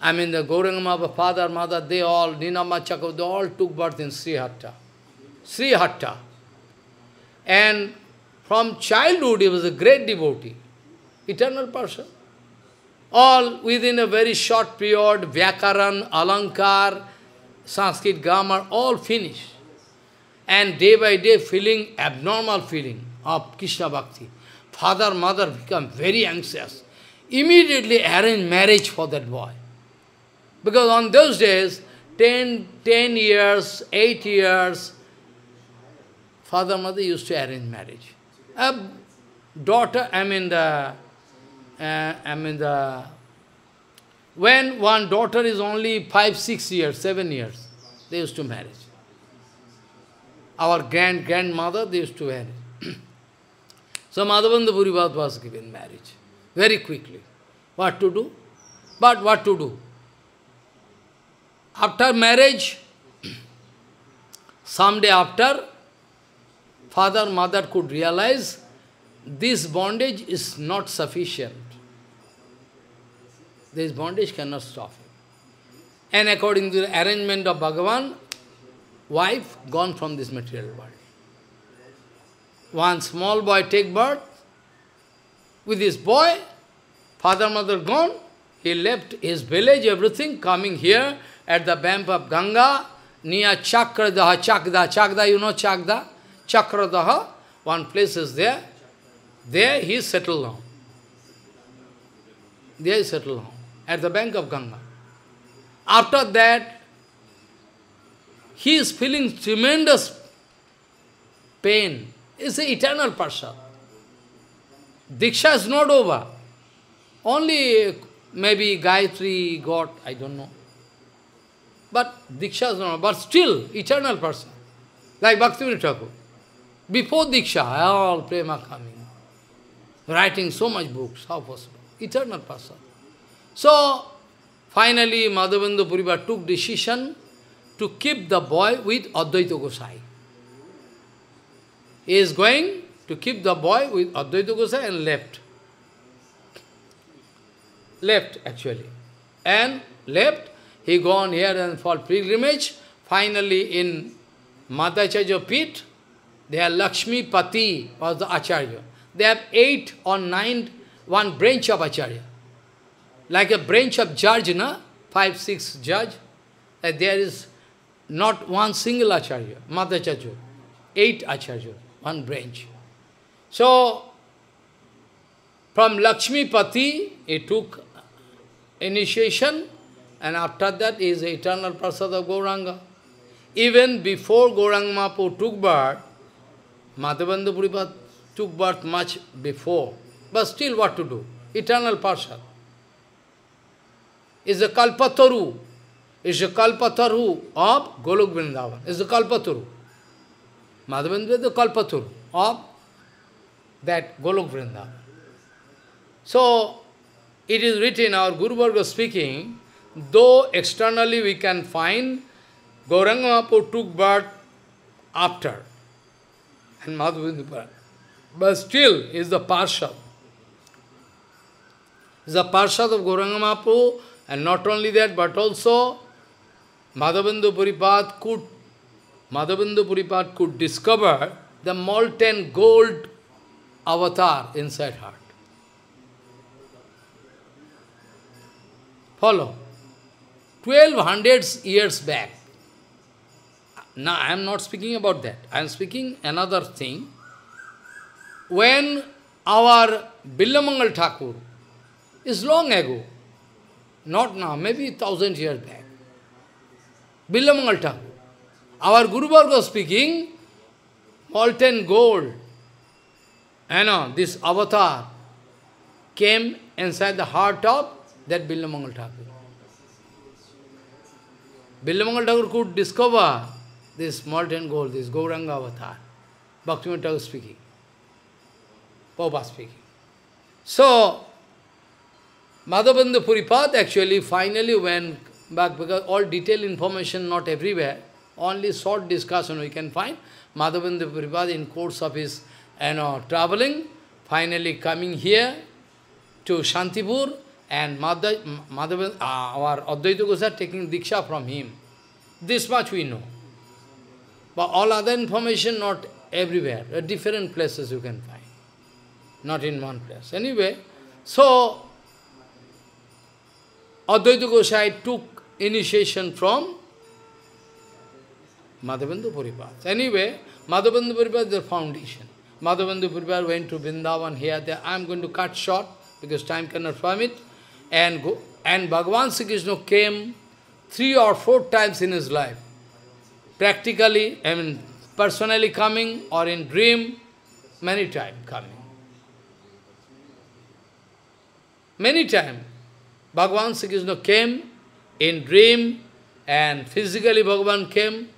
I mean the Gauranga father, mother, they all, Ninama Chakra, they all took birth in Sri Hatta. Sri Hatta. And from childhood he was a great devotee, eternal person. All within a very short period, Vyakaran, Alankar, Sanskrit grammar, all finished. And day by day feeling abnormal feeling of Krishna Bhakti. Father, mother become very anxious. Immediately arrange marriage for that boy. Because on those days, 10, 10 years, 8 years, father, mother used to arrange marriage. A daughter, I mean the, uh, I mean the, when one daughter is only 5, 6 years, 7 years, they used to marry. Our grand grandmother, they used to marry. [CLEARS THROAT] So Madhavendra Puripad was given marriage. very quickly. What to do? But what to do? After marriage, [CLEARS THROAT] someday after, father, mother could realize this bondage is not sufficient. This bondage cannot stop him. And according to the arrangement of Bhagavan, wife gone from this material world. One small boy take birth, with his boy, father, mother gone, he left his village, everything, coming here at the bank of Ganga, near Chakradaha, Chakda, Chakda, you know Chakda? Chakradaha, one place is there. There he settled down. There he settled down, at the bank of Ganga. After that, he is feeling tremendous pain. It's an eternal person. Diksha is not over. Only maybe Gayatri got, I don't know. But Diksha is not over. But still, eternal person. Like Bhaktivinoda Thakur. Before Diksha, all prema coming. Writing so much books, how possible? Eternal person. So, finally, Madhavendra Purivar took decision to keep the boy with Advaita Gosai. He is going to keep the boy with Advaita Gosai and left. Left, actually. And left, he gone here and for pilgrimage. Finally, in Madhacharya pit, there Lakshmi Pati was the Acharya. They have eight or nine, one branch of Acharya. Like a branch of judge, na? Five, six judge. And there is not one single Acharya, Madhacharya. Eight Acharya, one branch. So, from Lakshmi Pati, he took initiation, and after that is eternal prasad of Gauranga. Even before Gauranga Mahaprabhu took birth, Madhavendra Puripad took birth much before. But still what to do? Eternal prasad. Is a Kalpataru. Is a Kalpataru of Golok Vrindavan. Is a Kalpataru. Madhavendra is the Kalpataru of that Golok Vrindavan. So, it is written, our Guru Varga speaking, though externally we can find Gauranga Mahaprabhu took birth after, and Madhavendra but still is the Parshad. Is the Parshad of Gauranga Mahaprabhu, and not only that, but also Madhavendra Puripad could, Madhavendra Puripad could discover the molten gold avatar inside heart. Follow. Twelve hundred years back. Now, I am not speaking about that. I am speaking another thing. When our Billamangal Thakur is long ago, not now, maybe thousand years back. Billamangal Thakur. Our Guru was speaking, molten gold, you know, this avatar came inside the heart of that Billamangal Thakur. Billamangal Thakur could discover this molten gold, this Gauranga avatar. Bhaktivinoda Thakur speaking. Prabhupada speaking. So, Madhavendra Puripad actually finally went back because all detailed information not everywhere, only short discussion we can find. Madhavendra Puripad in course of his you know, traveling, finally coming here to Shantipur and Madhav, uh, our Advaita Gosai taking Diksha from him. This much we know. But all other information not everywhere, different places you can find. Not in one place. Anyway, so Advaita Gosai took initiation from Madhavendra Puripad. Anyway, Madhavendra Puripad is the foundation. Madhavendra Puripad went to Vrindavan here, there. I am going to cut short because time cannot permit. And, go, and Bhagavan Sri Krishna came three or four times in his life. Practically, I mean, personally coming or in dream, many times coming. Many times, Bhagavan Sri Krishna came in dream and physically Bhagavan came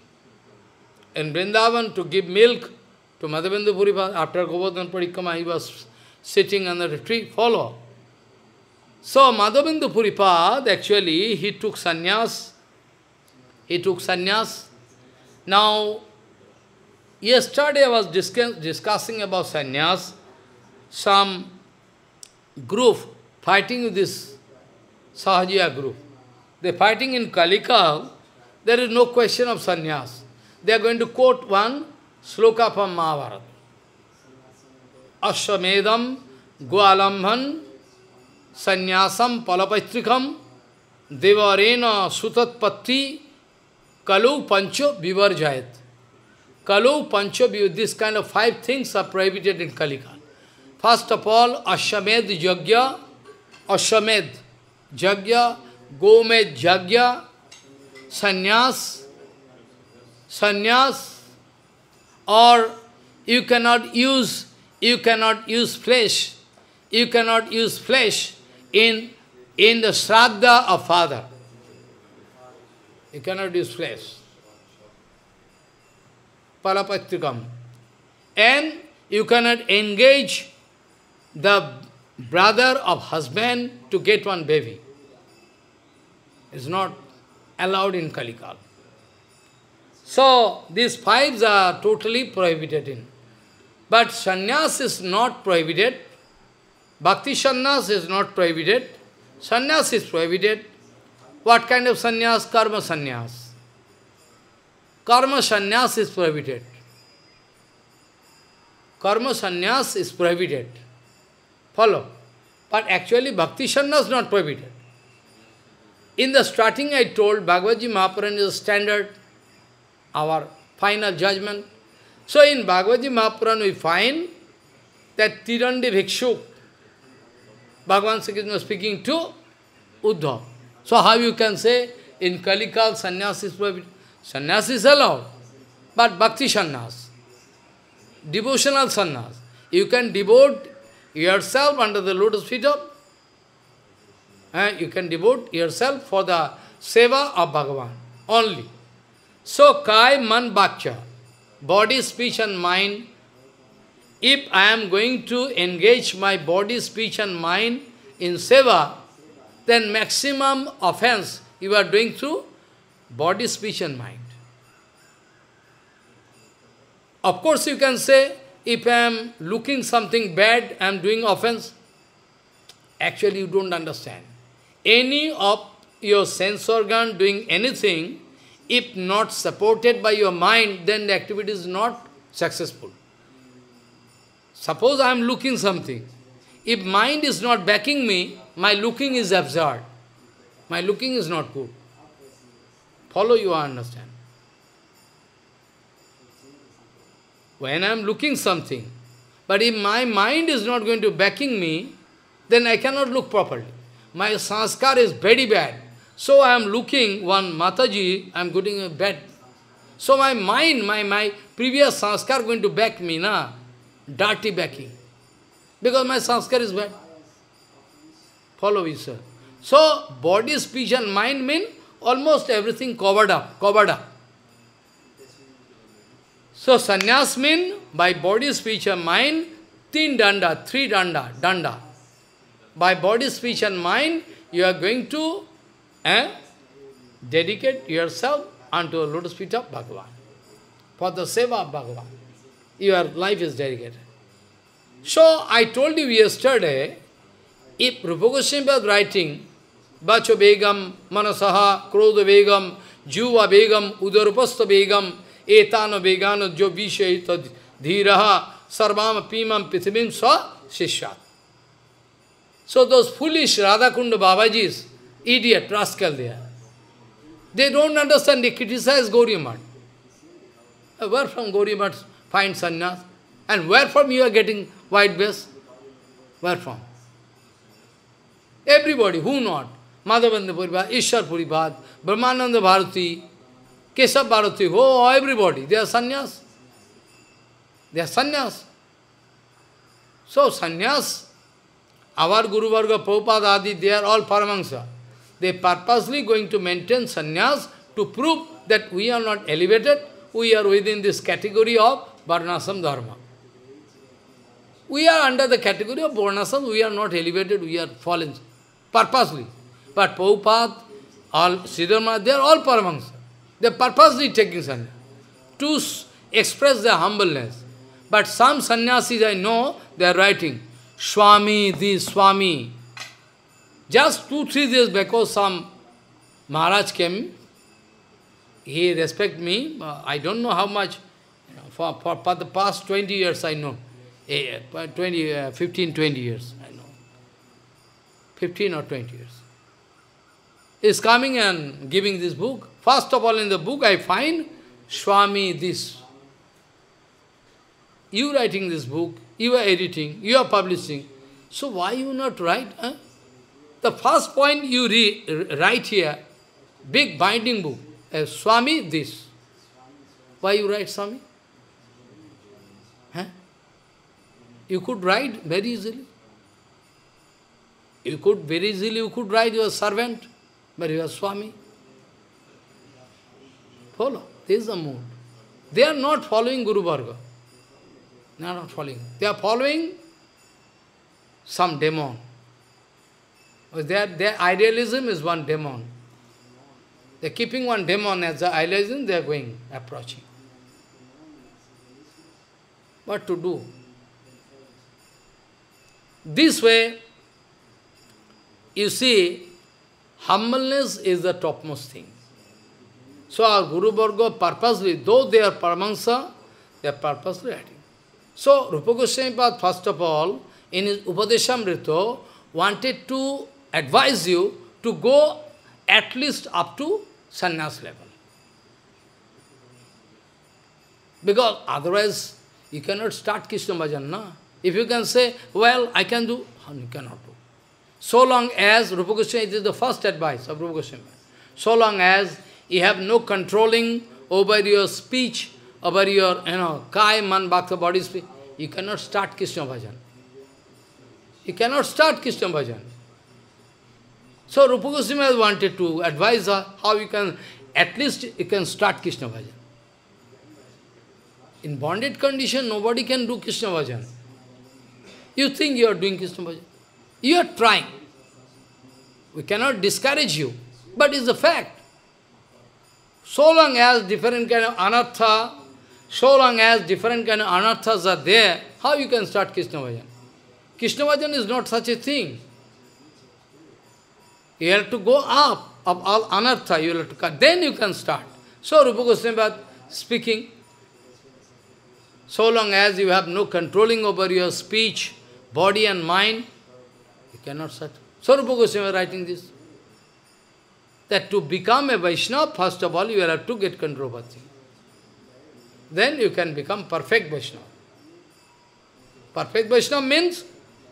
in Vrindavan to give milk to Madhavendra Puripad. After Govardhan Parikrama, he was sitting under the tree. Follow. So Madhavendra Puripad, actually, he took sannyas. He took sannyas. Now, yesterday I was discuss, discussing about sannyas. Some group fighting with this Sahajiya group. They're fighting in Kalika. There is no question of sannyas. They are going to quote one sloka from Mahabharata. Ashwamedam Gualambhan Sannyasam Palapatrikam Devarena Sutatpatti Kalau Pancho Vivarjayat. Kalau Pancho this kind of five things are prohibited in Kalika. First of all, Ashwamed Jagya, Ashwamed Jagya, Gomed Jagya, Sanyas, Sanyas, or you cannot use, you cannot use flesh, you cannot use flesh in, in the Shraddha of father. You cannot use flesh. Parapatrikam. And you cannot engage the brother of husband to get one baby. It's not allowed in Kalikal. So, these fives are totally prohibited in. But sannyas is not prohibited. Bhakti sannyas is not prohibited. Sannyas is prohibited. What kind of sannyas? Karma sannyas. Karma sannyas is prohibited. Karma sannyas is prohibited. Follow. But actually bhakti sannyas is not prohibited. In the starting I told Bhagavad Gita Mahapuran is standard, our final judgment. So in Bhagavad Gita Mahapuran we find that Tirandi Bhikshuk, Bhagavan Sri speaking to Uddhav. So how you can say in Kalikal sannyas is prohibited? Sannyas is allowed, but bhakti sannyas, devotional sannyas. You can devote yourself under the lotus feet of, and you can devote yourself for the seva of Bhagavan only. So, Kai, Man, Bhakcha, body, speech and mind, if I am going to engage my body, speech and mind in seva, then maximum offense you are doing through body, speech and mind. Of course you can say, if I am looking something bad, I am doing offense. Actually you don't understand. Any of your sense organ doing anything, if not supported by your mind, then the activity is not successful. Suppose I am looking something. If mind is not backing me, my looking is absurd. My looking is not good. Follow you I understand. When I am looking something, but if my mind is not going to backing me, then I cannot look properly. My sanskar is very bad. So I am looking one Mataji, I am getting a bad. So my mind, my, my previous sanskar going to back me, na? Dirty backing. Because my sanskar is bad. Follow me, sir. So, body, speech and mind mean almost everything covered up, covered up. So, sannyas mean by body, speech and mind, tin danda, three danda, danda. By body, speech and mind, you are going to eh, dedicate yourself unto the lotus feet of Bhagavan. For the seva of Bhagavan. Your life is dedicated. So, I told you yesterday, if Rupa Goswami was writing, Vacho Begam, Manasaha, Krodha Begam, Juva Begam, Udarupasta Begam, एतान बेगान जो विषय तो धीरा सर्वाम पीमम पृथ्वी स्व शिष्या सो दो foolish Radha Kund बाबाजी idiot trust कर दिया they don't understand they criticise Gauri Math where from Gauri Math find sannyas and where from you are getting white base where from everybody who not माधवंद परिवार ईश्वर परिवार Brahmanand Bharati Keshav Bharati, oh, everybody, they are sannyas. They are sannyas. So, sannyas, our Guru Varga, Prabhupada Adi, they are all Paramahansa. They purposely going to maintain sannyas to prove that we are not elevated, we are within this category of Varnasam Dharma. We are under the category of Varnasam, we are not elevated, we are fallen. purposely. But Prabhupada, all Siddharma, they are all Paramahansa. They purposely taking sannyas to express their humbleness. But some sannyasis I know, they are writing, Swami, this, Swami. Just two, three days because some Maharaj came, he respect me, I don't know how much, for, for, for the past 20 years I know, eh, 20, uh, 15, 20 years I know, 15 or 20 years. Is coming and giving this book. First of all in the book I find Swami this. You writing this book, you are editing, you are publishing. So why you not write? Huh? The first point you read, write here, big binding book, uh, Swami this. Why you write Swami? Huh? You could write very easily. You could very easily, you could write your servant, but you are Swami. Follow. This is the mood. They are not following Guru Varga. They are not following. They are following some demon. Their, their idealism is one demon. They are keeping one demon as the idealism, they are going, approaching. What to do? This way, you see, humbleness is the topmost thing. So our Guru Varga purposely, though they are Paramahansa, they are purposely writing. So Rupa Goswami Pad, first of all, in his Upadeshamrita, wanted to advise you to go at least up to sannyas level. Because otherwise, you cannot start Krishna bhajan, no? If you can say, well, I can do, you cannot do. So long as, Rupa Goswami, this is the first advice of Rupa Goswami, so long as you have no controlling over your speech, over your, you know, kai, man, bhakta, body, speech. You cannot start Krishna bhajan. You cannot start Krishna bhajan. So Rupa Goswami has wanted to advise her how you can, at least you can start Krishna bhajan. In bonded condition, nobody can do Krishna bhajan. You think you are doing Krishna bhajan. You are trying. We cannot discourage you, but it's a fact. So long as different kind of anartha, so long as different kind of anarthas are there, how you can start Krishna Bhajan? Krishna Bhajan is not such a thing. You have to go up of all anartha, you have to cut, then you can start. So Rupa Goswami speaking, so long as you have no controlling over your speech, body and mind, you cannot start. So Rupa Goswami writing this that to become a Vaishnava, first of all, you have to get control things. Then you can become perfect Vaishnava. Perfect Vaishnava means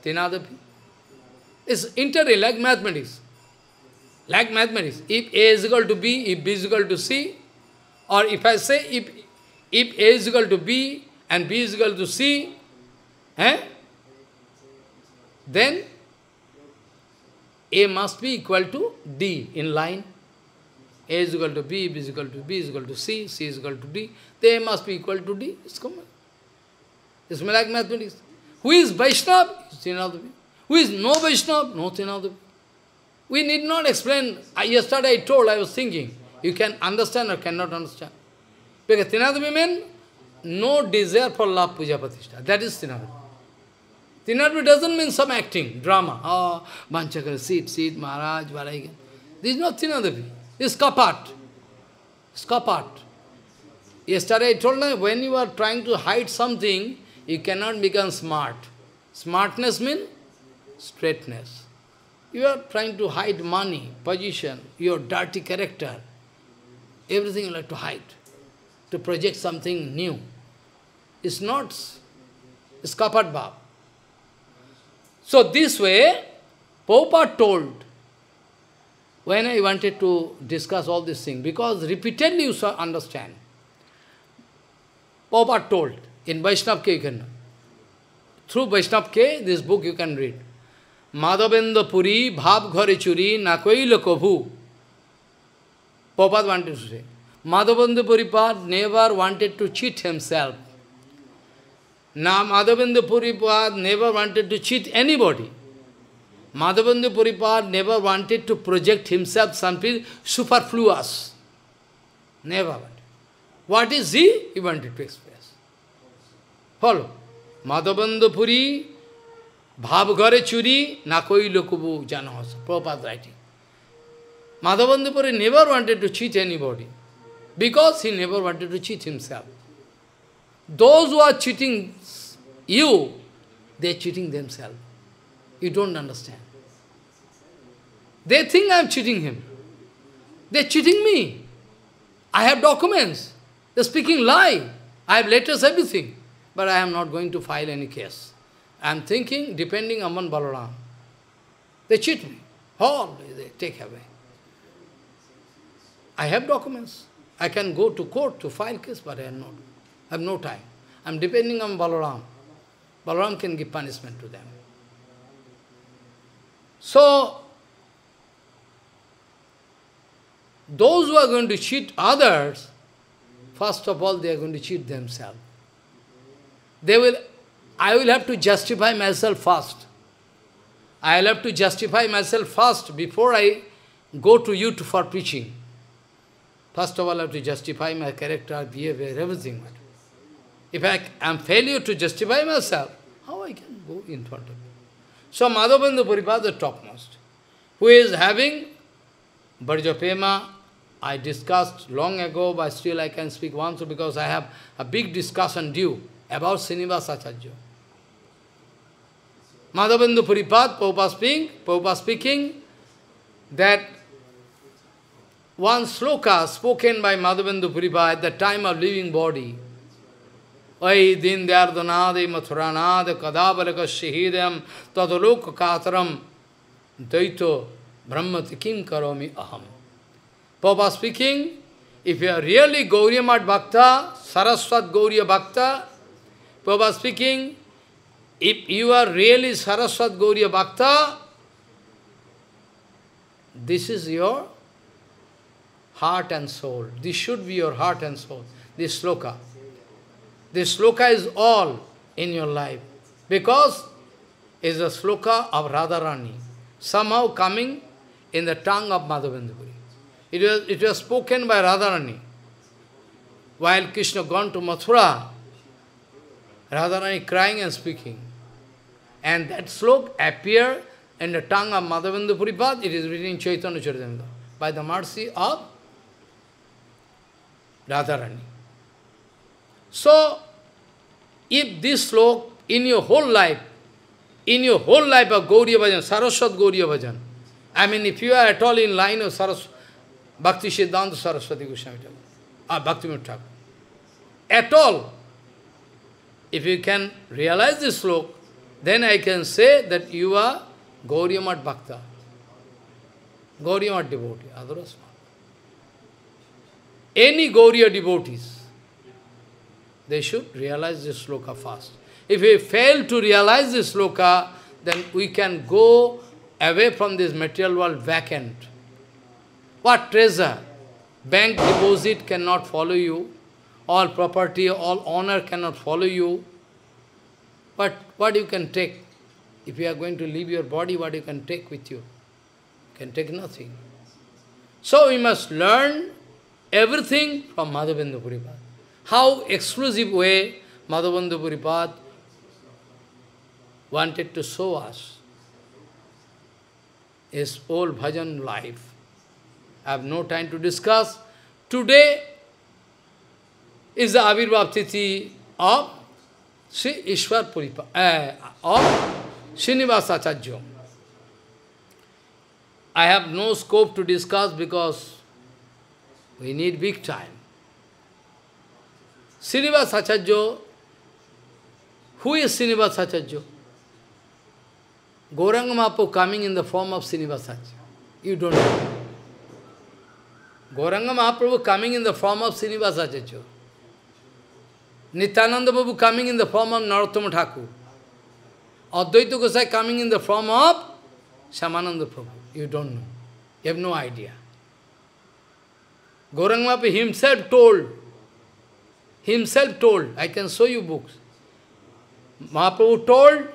Tinadapi. It's interrelated, like mathematics. Like mathematics. If A is equal to B, if B is equal to C, or if I say if, if A is equal to B and B is equal to C, eh, then A must be equal to D in line. A is equal to B, B is equal to B is equal to C, C is equal to D. They must be equal to D. It's common. It's like mathematics. Who is Vaishnava? Tinadavi. Who is no Vaishnava? No Tinadavi. We need not explain. I, yesterday I told, I was thinking, you can understand or cannot understand. Because Tinadavi means no desire for love puja patishtha. That is Tinadavi. Tinadavi doesn't mean some acting, drama. Oh, Banchakara, sit, sit, Maharaj, Varaigan. This is not Tinadavi. Is kapat. It's kapat. Yesterday I told you, when you are trying to hide something, you cannot become smart. Smartness means straightness. You are trying to hide money, position, your dirty character. Everything you like to hide, to project something new. It's not, it's kapat bhav. So this way, Popa told, when I wanted to discuss all these things, because repeatedly you shall understand. Popa told, in Vaishnav K you can, through Vaishnav K, this book you can read. Madhavendra Puri, Bhav Ghare Churi, Nakoila Kobhu. Prabhupada wanted to say. Madhavendra Puri, Puripad never wanted to cheat himself. Now Madhavendra Puri, Puripad never wanted to cheat anybody. Madhavendra Puripad never wanted to project himself something superfluous. Never. What is he? He wanted to express. Follow. Madhavendra Puri, Bhav Gare Churi, Nakoi Lokubu Janahas. Prabhupada writing. Madhavendra Puri never wanted to cheat anybody. Because he never wanted to cheat himself. Those who are cheating you, they are cheating themselves. You don't understand. They think I am cheating him. They are cheating me. I have documents. They are speaking lie. I have letters, everything. But I am not going to file any case. I am thinking, depending upon Balaram. They cheat me. All they take away. I have documents. I can go to court to file case, but I have not. I have no time. I am depending on Balaram. Balaram can give punishment to them. So, those who are going to cheat others, first of all, they are going to cheat themselves. They will, I will have to justify myself first. I will have to justify myself first before I go to you to, for preaching. First of all, I have to justify my character, behavior, everything. If I am failure to justify myself, how I can go in front of? So Madhavendra Puripad the topmost, who is having Bharjapema, I discussed long ago, but still I can speak once because I have a big discussion due about Srinivas Acharya. Madhavendra Puripad, Prabhupada speaking, Prabhupada speaking that one sloka spoken by Madhavendra Puripad at the time of leaving body, Ay din dyardhanade mathuranade kadabalaka shahidam tadaloka kataram daito brahmati kim karomi aham. Papa speaking, if you are really Gaudiya Mat Bhakta, Saraswat Gaudiya Bhakta, Papa speaking, if you are really Saraswat Gaudiya Bhakta, this is your heart and soul. This should be your heart and soul, this sloka. This sloka is all in your life. Because it's a sloka of Radharani, somehow coming in the tongue of Madhavendra It was, it was spoken by Radharani. While Krishna gone to Mathura, Radharani crying and speaking. And that sloka appear in the tongue of Madhavendra Puripad, it is written in Chaitanya Charitamrita, by the mercy of Radharani. So, if this slok in your whole life, in your whole life of Gaudiya Bhajan, Saraswat Gaudiya Bhajan, I mean, if you are at all in line of Saras, Bhakti Siddhanta Saraswati Goswami Thakur, or Bhakti Thakur, at all, if you can realize this slok, then I can say that you are Gaudiya Mat Bhakta, Gaudiya Mat devotee, otherwise not. Any Gaudiya devotees, they should realize this sloka fast. If we fail to realize this sloka, then we can go away from this material world vacant. What treasure? Bank deposit cannot follow you. All property, all honor cannot follow you. But what you can take? If you are going to leave your body, what you can take with you? You can take nothing. So we must learn everything from Madhavendra Puripad. How exclusive way Madhavendra Puripad wanted to show us his whole bhajan life. I have no time to discuss. Today is the Avirbhav Tithi of Sri Ishwar Puripad, uh, of Srinivas Acharya. I have no scope to discuss because we need big time. Srinivas Acharya, who is Srinivas Acharya? Gauranga Mahaprabhu coming in the form of Srinivas Acharya. You don't know. Gauranga Mahaprabhu coming in the form of Srinivas Acharya. Nityananda Babu coming in the form of Narottama Thakur. Advaita Gosai coming in the form of Shamananda Prabhu. You don't know. You have no idea. Gauranga Mahaprabhu himself told, himself told, I can show you books. Mahaprabhu told,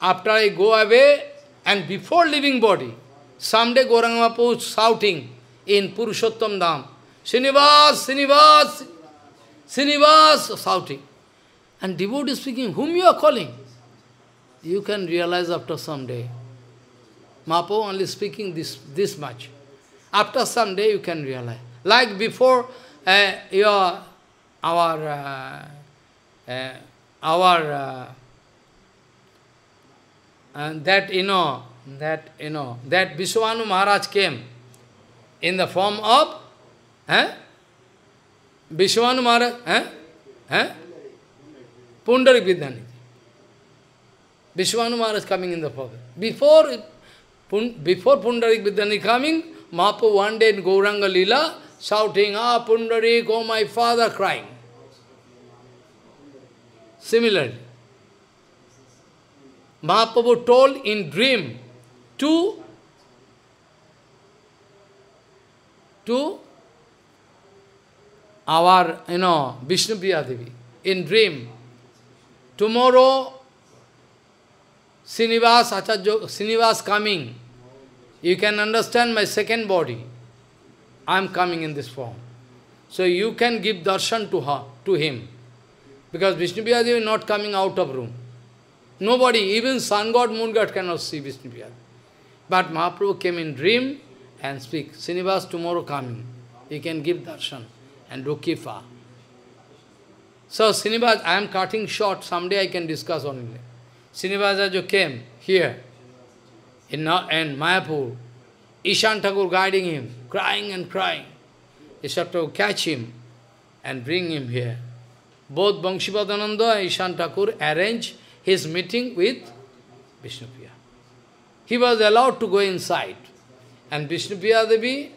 after I go away, And before leaving body, someday Gauranga Mahaprabhu shouting in Purushottam Dham, Srinivas, Srinivas, Srinivas, shouting. And devotee speaking, whom you are calling? You can realize after some day. Mahaprabhu only speaking this, this much. After some day you can realize. Like before uh, your, our, uh, uh, our, uh, and that, you know, that, you know, that Vrishabhanu Maharaj came in the form of, eh? Vrishabhanu Maharaj, eh? Eh? Pundarik Vidyanidhi. Vishwanu Maharaj coming in the form. Before, before Pundarik Vidyanidhi coming, Mahaprabhu one day in Gauranga Lila, shouting, Ah, Pundarik, oh my father, crying. Similarly, Mahaprabhu told in dream to, to our, you know, Vishnu Devi, in dream, tomorrow Srinivas, Acharya, Srinivas coming, you can understand my second body. I am coming in this form. So you can give darshan to her, to him. Because Vishnu is not coming out of room. Nobody, even sun god, moon god cannot see Vishnu Devi. But Mahaprabhu came in dream and speak, Srinivas tomorrow coming. You can give darshan and do kripa. So Srinivas, I am cutting short, someday I can discuss only. Srinivasacharya came here in, in Mayapur. Ishan Thakur guiding him, crying and crying. Ishan to catch him and bring him here. Both Bangshipadananda and Ishan Thakur arranged his meeting with Vishnupriya. He was allowed to go inside. And Vishnupriya Devi,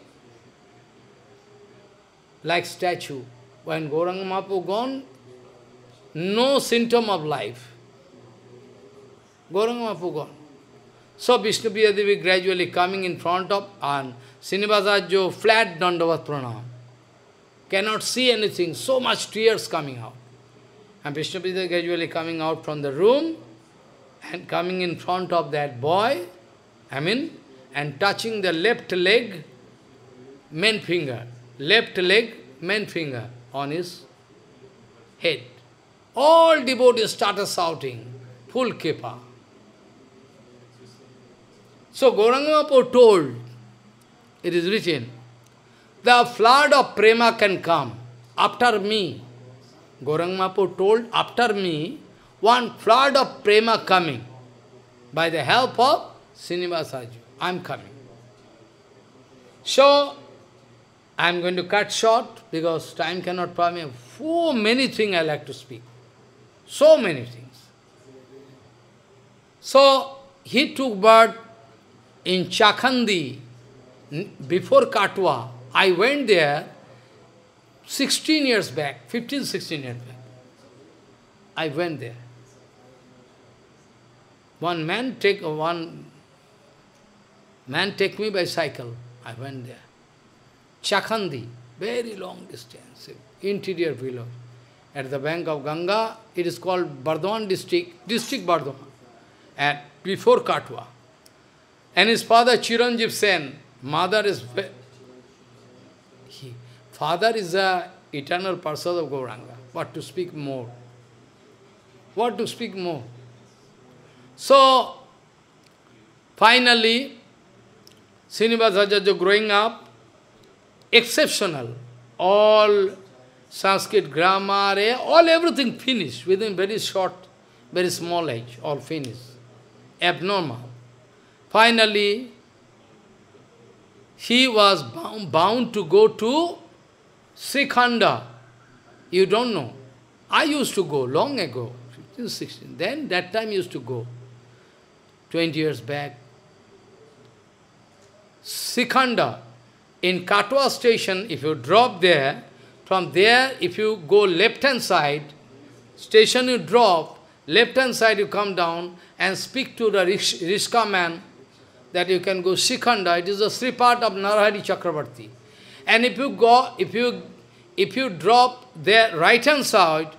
like statue, when Gauranga Mahaprabhu gone, no symptom of life. Gauranga Mahaprabhu gone. So Vishnu Devi gradually coming in front of and Srinivasacharya flat Dandavat Pranam. Cannot see anything, so much tears coming out. And Vishnu Devi gradually coming out from the room and coming in front of that boy, I mean, and touching the left leg, main finger, left leg, main finger on his head. All devotees started shouting, full kripa. So Gauranga told, it is written, the flood of prema can come after me. Gauranga told, after me, one flood of prema coming by the help of Srinivasaju. I am coming. So, I am going to cut short because time cannot permit. So many things I like to speak. So many things. So, he took birth in Chakhandi, before Katwa, I went there 16 years back, 15, 16 years back. I went there. One man take one man take me by cycle. I went there. Chakhandi, very long distance, interior village. At the bank of Ganga, it is called Bardhaman district, district Bardhaman, at before Katwa. And his father Chiranjeev Sen, mother is he, father is a eternal person of Gauranga. What to speak more? What to speak more? So, finally, Srinivasacharya growing up, exceptional. All Sanskrit grammar, all everything finished within very short, very small age, all finished. Abnormal. Finally, he was bound, bound to go to Srikhanda. You don't know. I used to go long ago, 15, 16. Then that time used to go, 20 years back. Srikhanda, in Katwa station, if you drop there, from there, if you go left-hand side, station you drop, left-hand side you come down and speak to the Rishka man, that you can go Srikhanda, it is the part of Narahari Chakravarti. And if you go, if you if you drop there right hand side,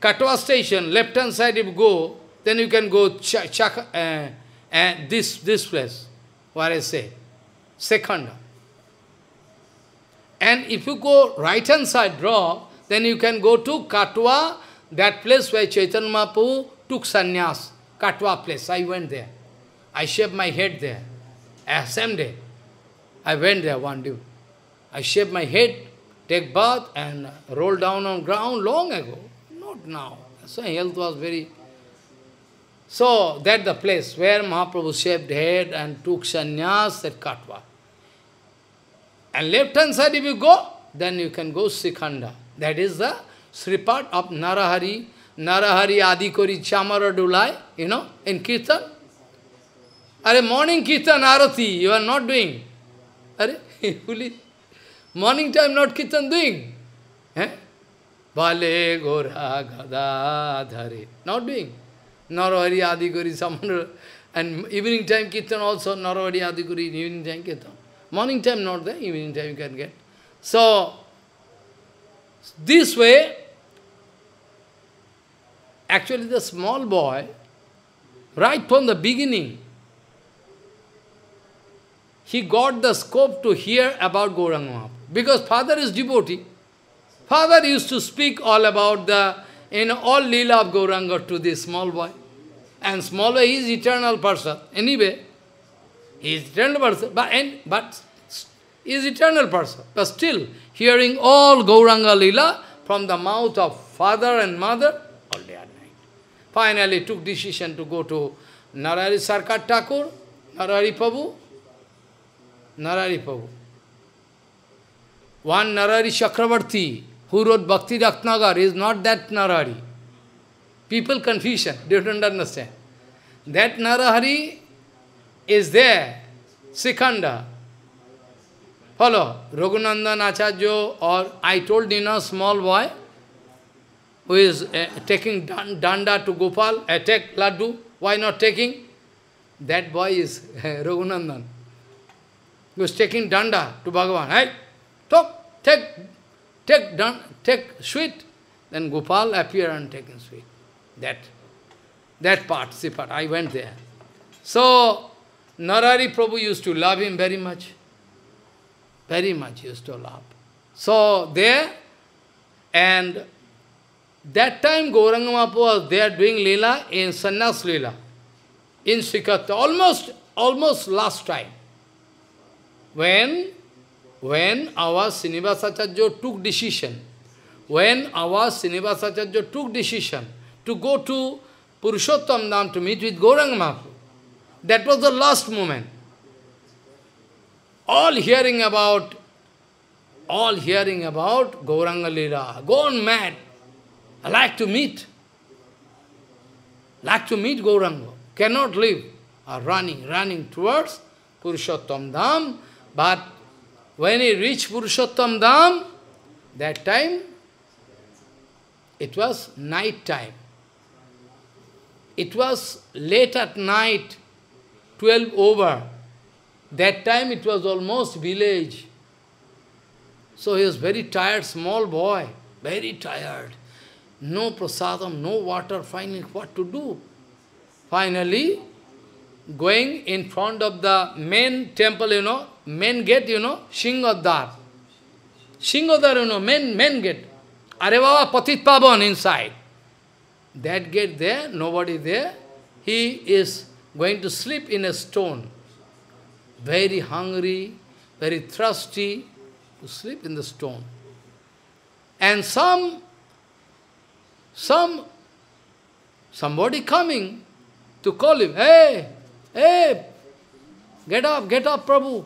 Katwa station, left hand side if you go, then you can go Ch Chak, uh, and this, this place, where I say, Srikhanda. And if you go right hand side draw, then you can go to Katwa, that place where Chaitanya Mahaprabhu took sannyas, Katwa place. I went there. I shaved my head there. Same day. I went there one day. I shaved my head, take bath and roll down on ground long ago. Not now. So health was very... So that the place where Mahaprabhu shaved head and took sannyas at Katwa. And left hand side if you go, then you can go Srikhanda. That is the Sripad of Narahari, Narahari Adikori Chamara Dulai, you know, in Kirtan. Are morning Kirtan Arati, you are not doing. Are [LAUGHS] morning time not Kirtan doing. Eh? Bale Gora Gada Dhare. Not doing. Narahari Adikori Chamara. And evening time Kirtan also, Narahari Adikori, evening time Kirtan. Morning time not there, evening time you can get. So, this way, actually the small boy, right from the beginning, he got the scope to hear about Gauranga Because father is devotee. Father used to speak all about the, in all lila of Gauranga to this small boy. And small boy is eternal person. Anyway, he is eternal person, but, and, but is eternal person. But still, hearing all Gauranga Lila from the mouth of father and mother, all day and night. Finally took decision to go to Narahari Sarkar Thakur, Narahari Prabhu, Narari Prabhu. One Narari Chakravarti, who wrote Bhakti Ratnagar, is not that Narari. People confusion, they don't understand. That Narahari is there, Sikhanda. Follow, Raghunandan Acharya or I told you know, small boy who is uh, taking danda to Gopal, uh, laddu, why not taking? That boy is uh, Raghunandan. He was taking danda to Bhagavan. Hey, talk, take, take, take sweet. Then Gopal appear and taking sweet. That, that part, part, I went there. So, Narahari Prabhu used to love him very much. Very much used to love. So there, and that time Gauranga was there doing Leela in Sannyas Leela, in Sikata, almost, almost last time. When, when our Srinivasacharya took decision, when our Srinivasacharya took decision to go to Purushottam Dham to meet with Gauranga Mahaprabhu, that was the last moment. All hearing about, all hearing about Gauranga Lila, gone mad. I like to meet, like to meet Gauranga, cannot live, are running, running towards Purushottam Dham, but when he reached Purushottam Dham, that time, it was night time. It was late at night, 12 over. That time it was almost village. So he was very tired, small boy, very tired. No prasadam, no water, finally what to do? Finally, going in front of the main temple, you know, main gate, you know, Shingodar. Shingodar, you know, main, main gate. Are Patit Pavan inside. That gate there, nobody there. He is going to sleep in a stone very hungry, very thirsty, to sleep in the stone. And some, some, somebody coming to call him, hey, hey, get up, get up, Prabhu.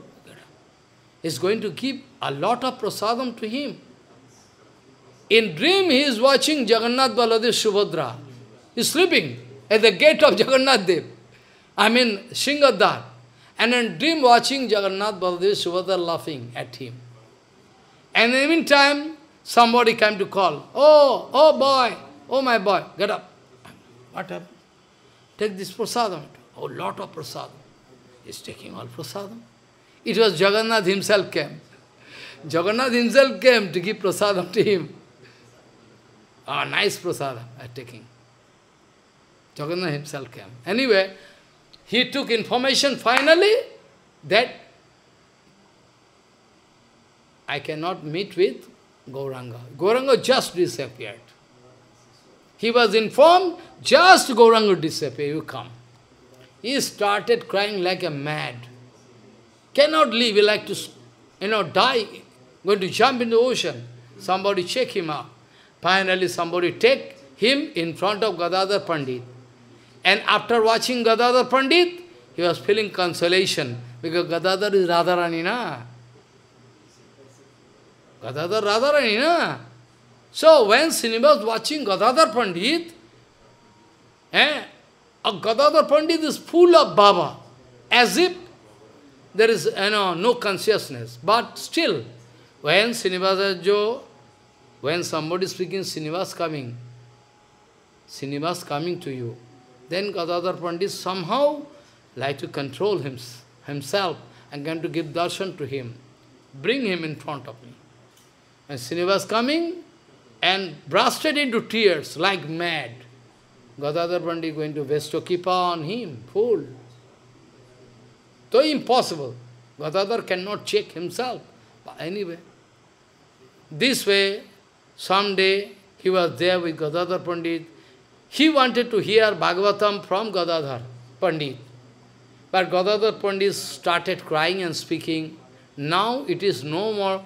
Is going to give a lot of prasadam to him. In dream, he is watching Jagannath Baladev Subhadra. He is sleeping at the gate of [LAUGHS] Jagannath Dev. I mean, Shingadar. And in dream watching Jagannath Baladev Subhadra laughing at him. And in the meantime, somebody came to call. Oh, oh boy, oh my boy, get up. What happened? Take this prasadam. Oh, lot of prasadam. He's taking all prasadam. It was Jagannath himself came. Jagannath himself came to give prasadam to him. Ah, nice prasadam I taking. Jagannath himself came. Anyway, he took information finally that I cannot meet with Gauranga. Gauranga just disappeared. He was informed, just Gauranga disappeared, you come. He started crying like a mad. Cannot leave, he like to, you know, die, going to jump in the ocean. Somebody check him up. Finally somebody take him in front of Gadadhar Pandit. And after watching Gadadhar Pandit, he was feeling consolation because Gadadhar is Radharani, na? Gadadhar Radharani, na? So when Srinivas was watching Gadadhar Pandit, eh, a Gadadhar Pandit is full of Baba, as if there is you know, no consciousness. But still, when Srinivasa Jo, when somebody speaking, Srinivas coming, Srinivas coming to you, then Gadadhar Pandit somehow like to control him, himself and going to give darshan to him. Bring him in front of me. And Srinivas coming and bursted into tears like mad. Gadadhar Pandit going to bestow kripa on him, fool. So impossible. Gadadhar cannot check himself. But anyway, this way, someday he was there with Gadadhar Pandit. He wanted to hear Bhagavatam from Gadadhar Pandit. But Gadadhar Pandit started crying and speaking. Now it is no more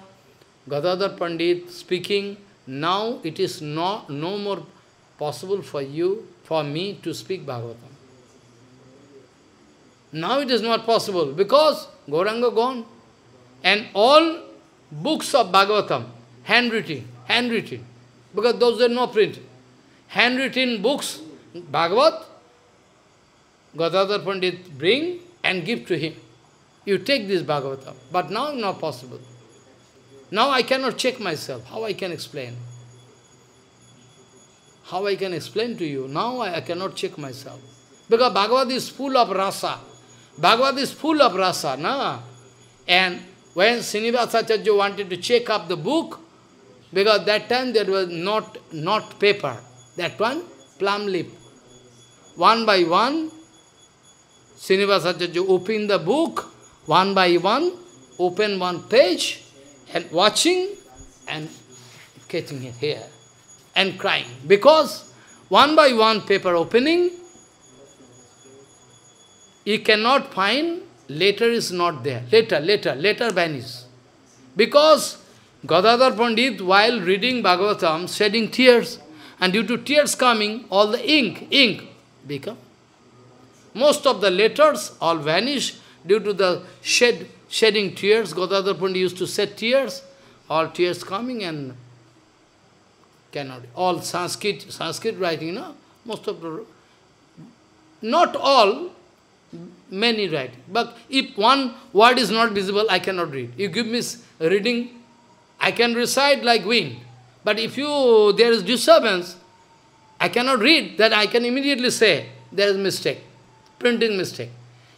Gadadhar Pandit speaking. Now it is not, no more possible for you, for me to speak Bhagavatam. Now it is not possible because Gauranga gone. And all books of Bhagavatam, handwritten, handwritten, because those are not printed. Handwritten books, Bhagavat, Gadadhar Pandit bring and give to him. You take this Bhagavatam. But now not possible. Now I cannot check myself. How I can explain? How I can explain to you? Now I, I cannot check myself. Because Bhagavad is full of rasa. Bhagavad is full of rasa, na? And when Srinivasacharya wanted to check up the book, because that time there was not, not paper. That one, plum leaf. One by one, Srinivasacharya opened the book, one by one, open one page, and watching, and getting it here, and crying. Because one by one paper opening, you cannot find, later is not there. Later, later, later vanish. Because Gadadhar Pandit, while reading Bhagavatam, shedding tears, and due to tears coming, all the ink, ink, become. Most of the letters all vanish due to the shed, shedding tears. Gadadhar Pandit used to shed tears, all tears coming and cannot. All Sanskrit, Sanskrit writing, no? Most of the, not all, many writing. But if one word is not visible, I cannot read. You give me reading, I can recite like wind. But if you there is disturbance, I cannot read, that I can immediately say, there is mistake, printing mistake.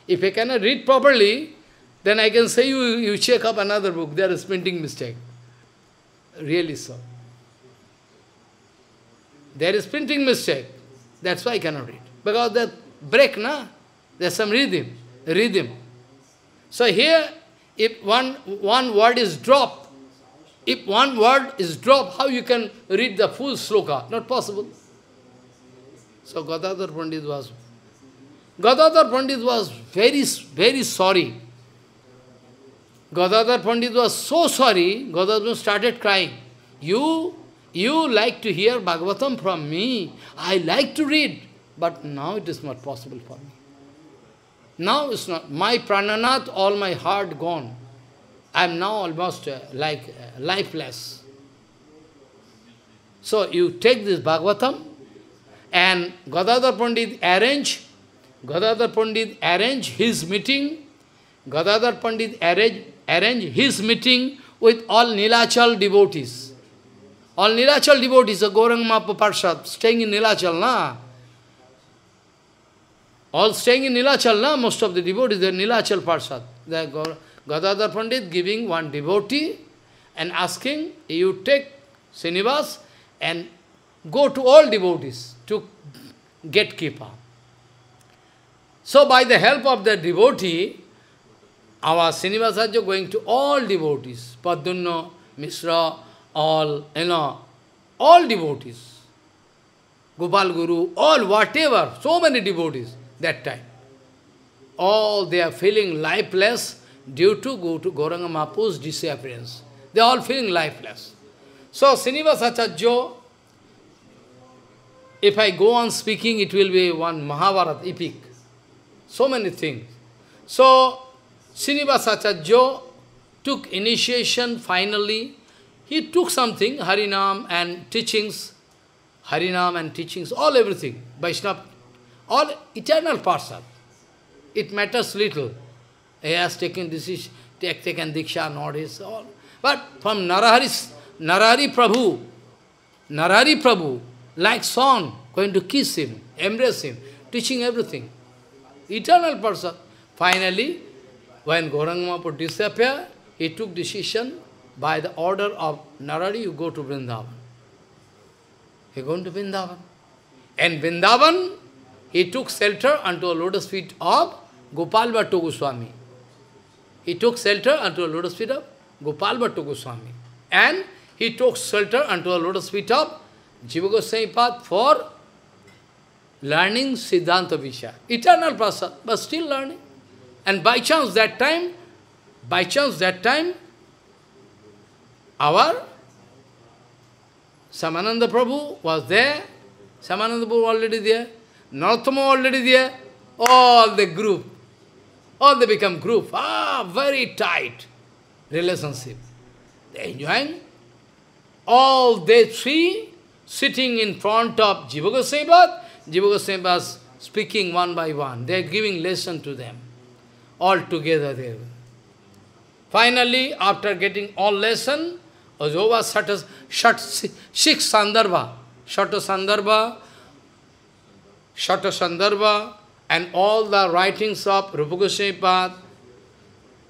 If I cannot read properly, then I can say you, you check up another book, there is printing mistake. Really so. There is printing mistake. That's why I cannot read. Because that break, na? There's some rhythm, rhythm. So here, if one, one word is dropped, if one word is dropped, how you can read the full sloka? Not possible. So Gadadhar Pandit was, Gadadhar Pandit was very, very sorry. Gadadhar Pandit was so sorry, Gadadhar started crying. You, you like to hear Bhagavatam from me. I like to read, but now it is not possible for me. Now it's not. My prananath, all my heart gone. I am now almost uh, like uh, lifeless. So you take this Bhagavatam and Gadadhar Pandit arrange, Gadadhar Pandit arrange his meeting, Gadadhar Pandit arrange, arrange his meeting with all Nilachal devotees. All Nilachal devotees, the Gaurang Mappa staying in Nilachal, na? All staying in Nilachal, na? most of the devotees, they are Nilachal Parshad. The Gadadhar Pandit giving one devotee and asking, you take Srinivas and go to all devotees to get kripa. So by the help of the devotee, our Srinivasacharya going to all devotees, Pradyumna, Mishra, all, you know, all devotees, Gopal Guru, all whatever, so many devotees that time. All they are feeling lifeless due to go to Gauranga Mahaprabhu's disappearance. They are all feeling lifeless. So Srinivasacharya, if I go on speaking, it will be one Mahabharata epic. So many things. So Srinivasacharya took initiation finally. He took something, Harinam and teachings, Harinam and teachings, all everything, Vaishnava, all eternal parcel. It matters little. He has taken decision, take, taken Diksha, not his all. But from Narahari, Narahari Prabhu, Narahari Prabhu, like son, going to kiss him, embrace him, teaching everything. Eternal person. Finally, when Gauranga disappeared, he took decision by the order of Narahari, you go to Vrindavan. He going to Vrindavan. And Vrindavan, he took shelter unto a lotus feet of Gopal Bhatta Goswami. He took shelter unto a lotus feet of Gopal Bhatta Goswami. And he took shelter unto a lotus feet of Jiva Goswami for learning Siddhanta Vishya. Eternal person, but still learning. And by chance that time, by chance that time, our Shyamananda Prabhu was there, Shyamananda Prabhu already there, Narottama already there, all the group, all they become group, ah, very tight relationship. They enjoying. All they three sitting in front of Jiva Goswami Jiva Goswami speaking one by one. They are giving lesson to them. All together there. Finally, after getting all lesson, Ajova Shata, Shat, six Sandarbha, Shata Sandarbha, Shata Sandarbha, and all the writings of Rupa Goswami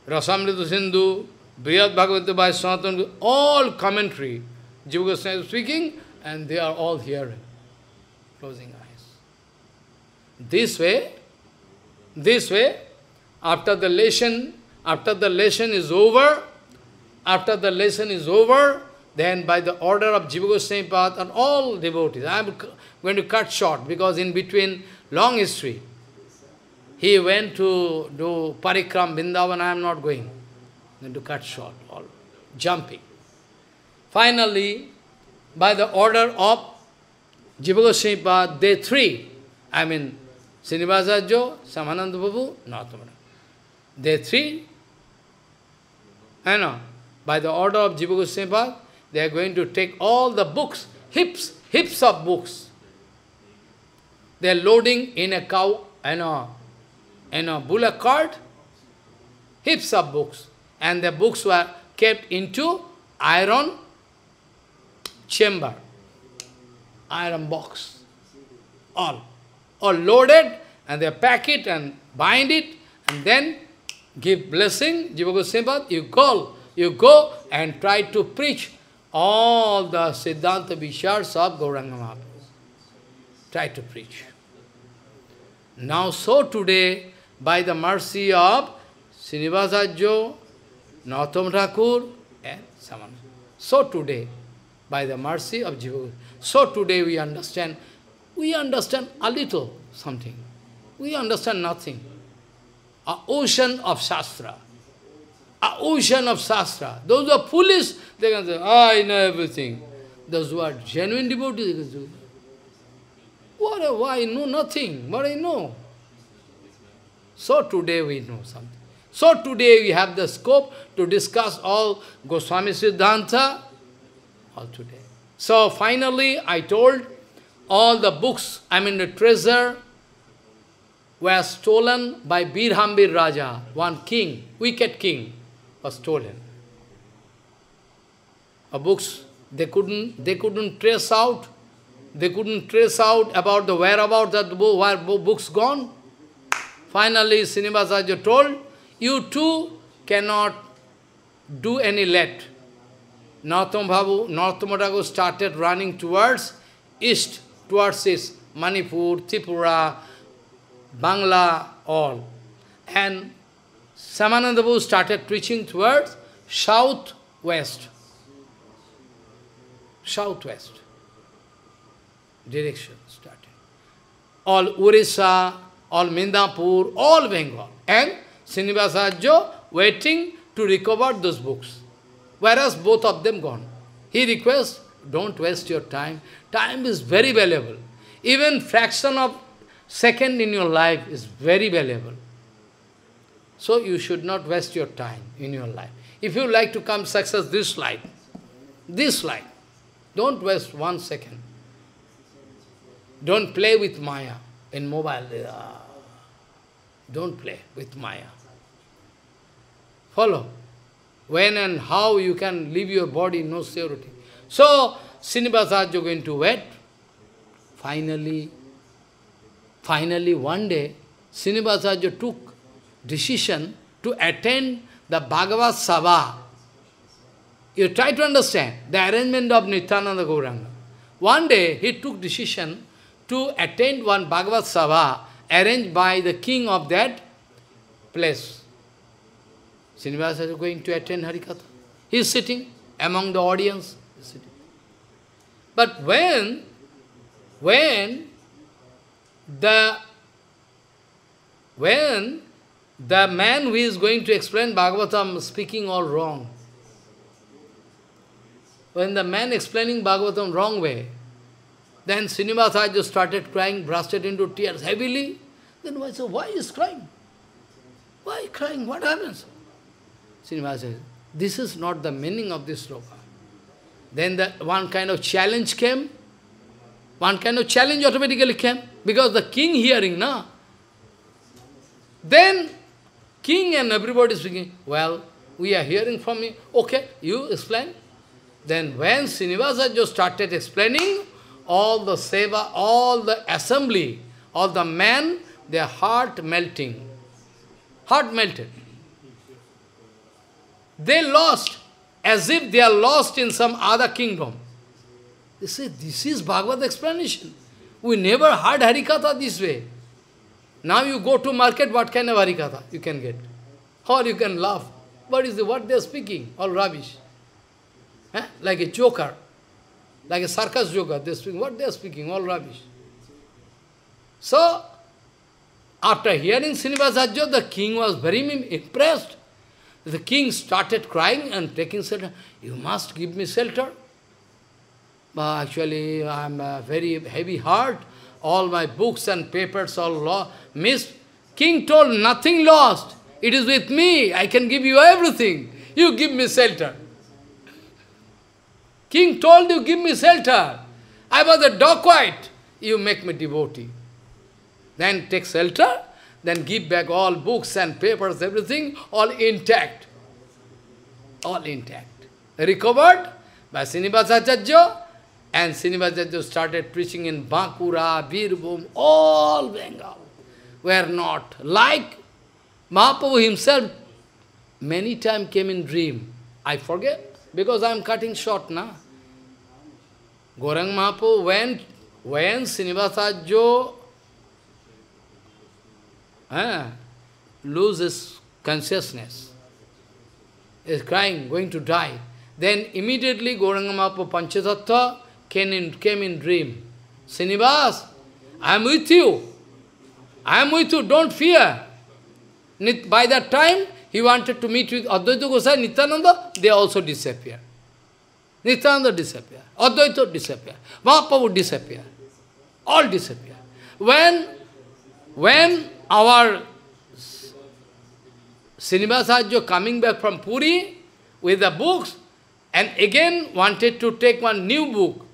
Rasamrita Sindhu, Brihad Bhagavata Sanatan, all commentary, Jiva Goswami is speaking, and they are all hearing, closing eyes. This way, this way, after the lesson, after the lesson is over, after the lesson is over, then by the order of Jiva Goswami and all devotees, I am going to cut short because in between long history, he went to do parikram, Vrindavan, I am not going. I'm going to cut short, all jumping. Finally, by the order of Jiva Goswami they three, I mean, Srinivasacharya, Shyamananda Prabhu, Narottamana. Day three, I know, by the order of Jiva Goswami they are going to take all the books, heaps, heaps of books. They are loading in a cow, and a, in a bullock cart, heaps of books. And the books were kept into iron chamber, iron box, all all loaded, and they pack it and bind it, and then give blessing, Jiva Goswami, you go, you go and try to preach all the Siddhanta Vichars of Gauranga Mahaprabhu. Try to preach. Now, so today, by the mercy of Srinivasacharya, Narottam Thakur, and. So today, by the mercy of Jiva, so today we understand we understand a little something. We understand nothing. A ocean of Shastra. Ocean of Shastra. Those who are foolish, they can say, oh, I know everything. Those who are genuine devotees, they can say, what, why I know nothing, what I know. So today we know something. So today we have the scope to discuss all Goswami Siddhanta, all today. So finally I told all the books, I mean the treasure, were stolen by Birhambir Raja, one king, wicked king, was stolen. The books, they couldn't, they couldn't trace out, they couldn't trace out about the whereabouts that the book, where books gone. Finally, Srinivasacharya told, you too cannot do any let. Narottam Bhabu, Narottam started running towards east towards this Manipur, Tripura, Bangla, all. And Shyamananda started preaching towards southwest. Southwest direction started. All Orissa, all Midnapur, all Bengal. And Srinivasacharya waiting to recover those books. Whereas both of them gone. He requests, don't waste your time. Time is very valuable. Even fraction of second in your life is very valuable. So you should not waste your time in your life. If you like to come success this life, this life, don't waste one second. Don't play with Maya in mobile. Ah. Don't play with Maya. Follow. When and how you can leave your body, no security. So, Srinivasacharya going to wait. Finally, finally one day, Srinivasacharya took decision to attend the Bhagavad Sabha. You try to understand the arrangement of Nityananda Gauranga. One day he took decision to attend one Bhagavad Sabha arranged by the king of that place. Srinivasa is going to attend Harikatha. He is sitting among the audience. But when, when the, when the man who is going to explain Bhagavatam speaking all wrong, when the man explaining Bhagavatam wrong way, then Srinivasa just started crying, bursted into tears heavily. Then I said, why is crying? Why crying? What happens? Srinivasa says, this is not the meaning of this sloka. Then the one kind of challenge came. One kind of challenge automatically came. Because the king hearing, na? Then king and everybody speaking, well, we are hearing from you. Okay, you explain. Then when Srinivasa just started explaining, all the seva, all the assembly, all the men, their heart melting. Heart melted. They lost, as if they are lost in some other kingdom. They say, this is Bhagavad explanation. We never heard Harikatha this way. Now you go to market, what kind of Harikatha you can get? Or you can laugh. What is the, what they are speaking? All rubbish. Eh? Like a joker. Like a circus joker, they speak what they are speaking, all rubbish. So, after hearing Srinivasacharya, the king was very impressed. The king started crying and taking shelter. You must give me shelter. But actually, I am a very heavy heart. All my books and papers all lost, missed. King told, nothing lost. It is with me. I can give you everything. You give me shelter. King told you, give me shelter. I was a dacoit. You make me devotee. Then take shelter, then give back all books and papers, everything, all intact. All intact. Recovered by Srinivasacharya, and Srinivasacharya started preaching in Bankura, Birbhum, all Bengal. Were not. Like Mahaprabhu himself, many times came in dream. I forget, because I am cutting short now. Gaurang Mahaprabhu, when, when Srinivasacharya eh, loses consciousness, is crying, going to die, then immediately Gauranga Mahaprabhu Panchatattva came in, came in dream. Srinivas, I am with you. I am with you, don't fear. By that time, he wanted to meet with Advaita Gosai, Nityananda, they also disappear. Nityananda disappear. Advaita disappear. Mahaprabhu disappear. All disappear. When, when our Srinivasacharya coming back from Puri with the books and again wanted to take one new book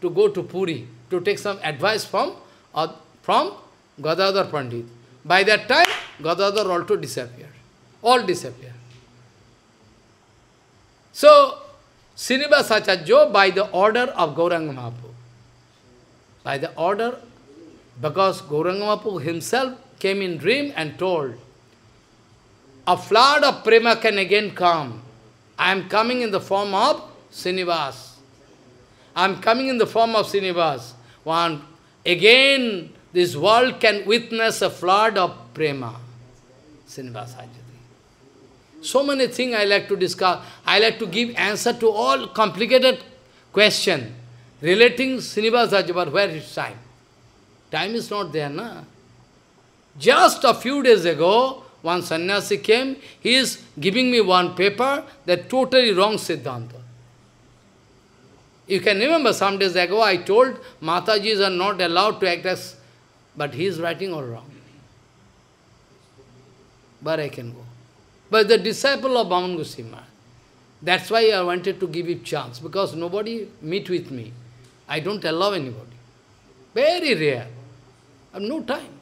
to go to Puri to take some advice from, uh, from Gadadhar Pandit. By that time, Gadadhar also disappeared. All disappeared. So, Srinivasacharya by the order of Gauranga Mahaprabhu. By the order, because Gauranga Mahaprabhu himself came in dream and told, a flood of prema can again come. I am coming in the form of Srinivas. I am coming in the form of Srinivas. One, again, this world can witness a flood of prema. Srinivasajati. So many things I like to discuss. I like to give answer to all complicated question relating Srinivasajati, but where is time? Time is not there, na? Just a few days ago, one sannyasi came, he is giving me one paper that totally wrong Siddhanta. You can remember some days ago I told Matajis are not allowed to act as, but he is writing all wrong. But I can go. But the disciple of Vaman Goswami, that's why I wanted to give him chance, because nobody meet with me. I don't allow anybody. Very rare. I have no time.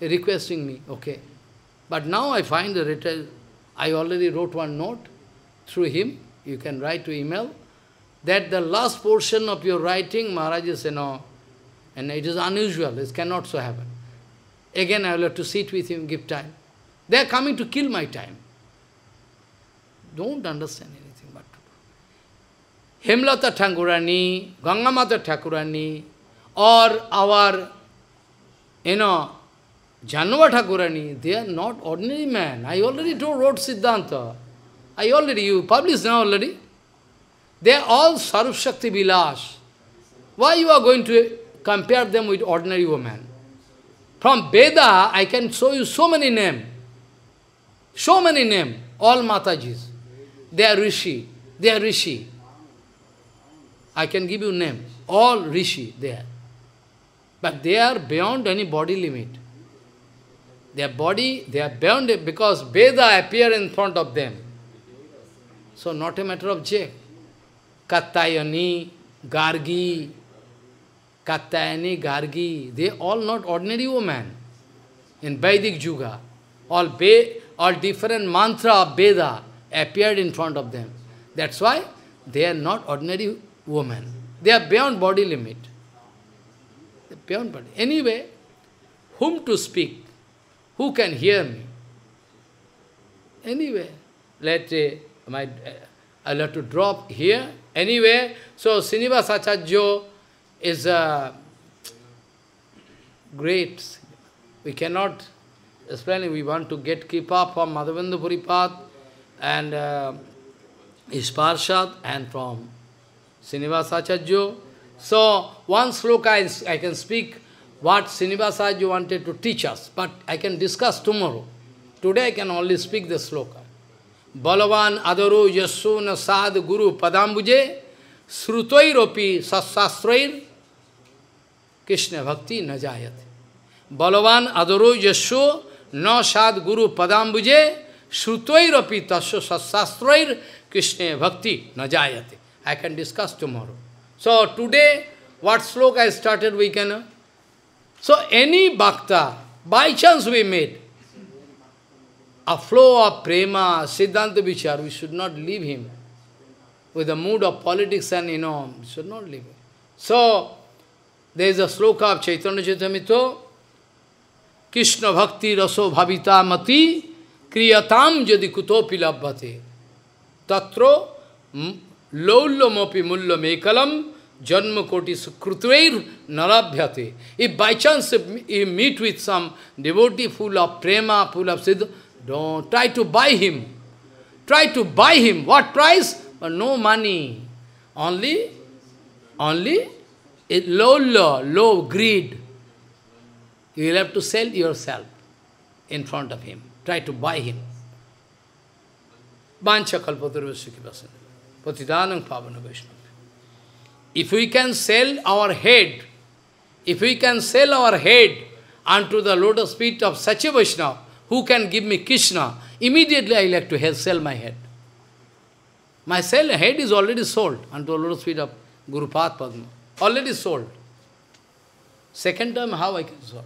Requesting me, okay. But now I find the letter, I already wrote one note through him, you can write to email, that the last portion of your writing, Maharaj is, you know, and it is unusual, it cannot so happen. Again, I will have to sit with him, give time. They are coming to kill my time. Don't understand anything but to do. Hemlata Thakurani, Gangamata Thakurani, or our, you know, Jahnava Thakurani, they are not ordinary men. I already told, wrote Siddhanta. I already, you published now already. They are all Sarup Shakti Vilas. Why you are going to compare them with ordinary women? From Veda, I can show you so many names. So many names, all Matajis. They are Rishi. They are Rishi. I can give you name. All Rishi there. But they are beyond any body limit. Their body, they are beyond it because Veda appear in front of them. So not a matter of J. Katyayani Gargi Katyayani Gargi they all not ordinary women in Vedic yuga all be all different mantra of Veda appeared in front of them that's why they are not ordinary women they are beyond body limit beyond body anyway whom to speak who can hear me anyway let my I let to drop here Anyway, so Srinivas Acharya is a great, we cannot explain, it. we want to get Kripa from Madhavendra Puripad and uh, his and from Srinivas Acharya. So, one sloka I, I can speak what Srinivasacharya wanted to teach us, but I can discuss tomorrow. Today I can only speak the sloka. Balavan adaro yasu nasad guru padambuje srutoiropi sasastrair Krishna bhakti najayate. Balavan adaro yasu nasad guru padambuje srutoiropi tasya sasastrair Krishna bhakti najayate. I can discuss tomorrow. So today, what sloka I started, we can so any bhakta, by chance we made, a flow of prema, siddhanta vichar, we should not leave him with a mood of politics and, you know, we should not leave him. So, there is a sloka of Chaitanya Chaitamito, Krishna bhakti raso bhavita mati kriyatam jadi kutopi labhate tatro lollomopi mullo mekalam Janma koti sukrutvair narabhyate. If by chance you meet with some devotee full of prema, full of siddha, don't try to buy him. Try to buy him. What price? But no money. Only, only low law, low greed. You will have to sell yourself in front of him. Try to buy him. Bancha. If we can sell our head, if we can sell our head unto the lotus feet of such a Vaishnava, who can give me Krishna, immediately I like to sell my head. My sell head is already sold unto the lotus feet of Guru Padma. Already sold. Second time, how I can sell?